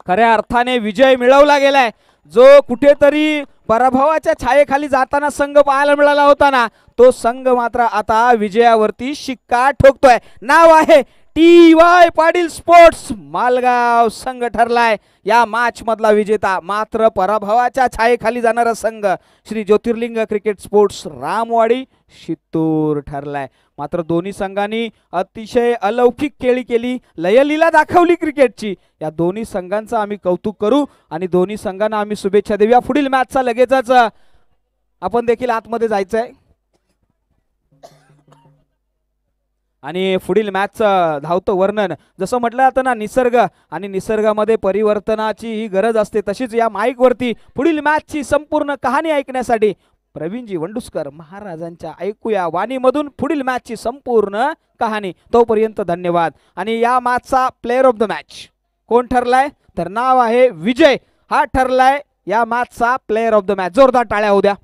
खऱ्या अर्थाने विजय मिळवला गेलाय. जो कुठेतरी पराभवाच्या छायेखाली जाताना संघ पाहायला मिळाला होता ना तो संघ मात्र आता विजयावरती शिक्का ठोकतोय. नाव आहे T Y Patil sports Malgaon संघ ठरलाय. या मॅच मधला विजेता मात्र पराभवाच्या छायेखाली जाणारा संघ. श्री ज्योतिर्लिंग क्रिकेट स्पोर्ट्स रामवाडी शितूर ठरलाय. मात्र दोन्ही संघांनी अतिशय अलौकिक खेळी केली. लयलीला दाखवली क्रिकेटची या दोन्ही संघांचं आम्ही कौतुक करू आणि दोन्ही संघांना आम्ही शुभेच्छा देऊया. पुढील मॅचचा लगेचच. आपण देखील आतमध्ये जायचं आहे आणि पुढील मॅचचं धावतं वर्णन. जसं म्हटलं जातं ना निसर्ग. आणि निसर्गामध्ये परिवर्तनाची ही गरज असते. तशीच या माईकवरती पुढील मॅचची संपूर्ण कहाणी ऐकण्यासाठी प्रवीणजी वंडुस्कर महाराजांच्या ऐकूया वाणीमधून पुढील मॅचची संपूर्ण कहाणी. तोपर्यंत धन्यवाद. आणि या मॅचचा प्लेअर ऑफ द मॅच कोण ठरलाय? तर नाव आहे विजय. हा ठरलाय या मॅचचा प्लेअर ऑफ द मॅच जोरदार टाळ्या होऊ द्या.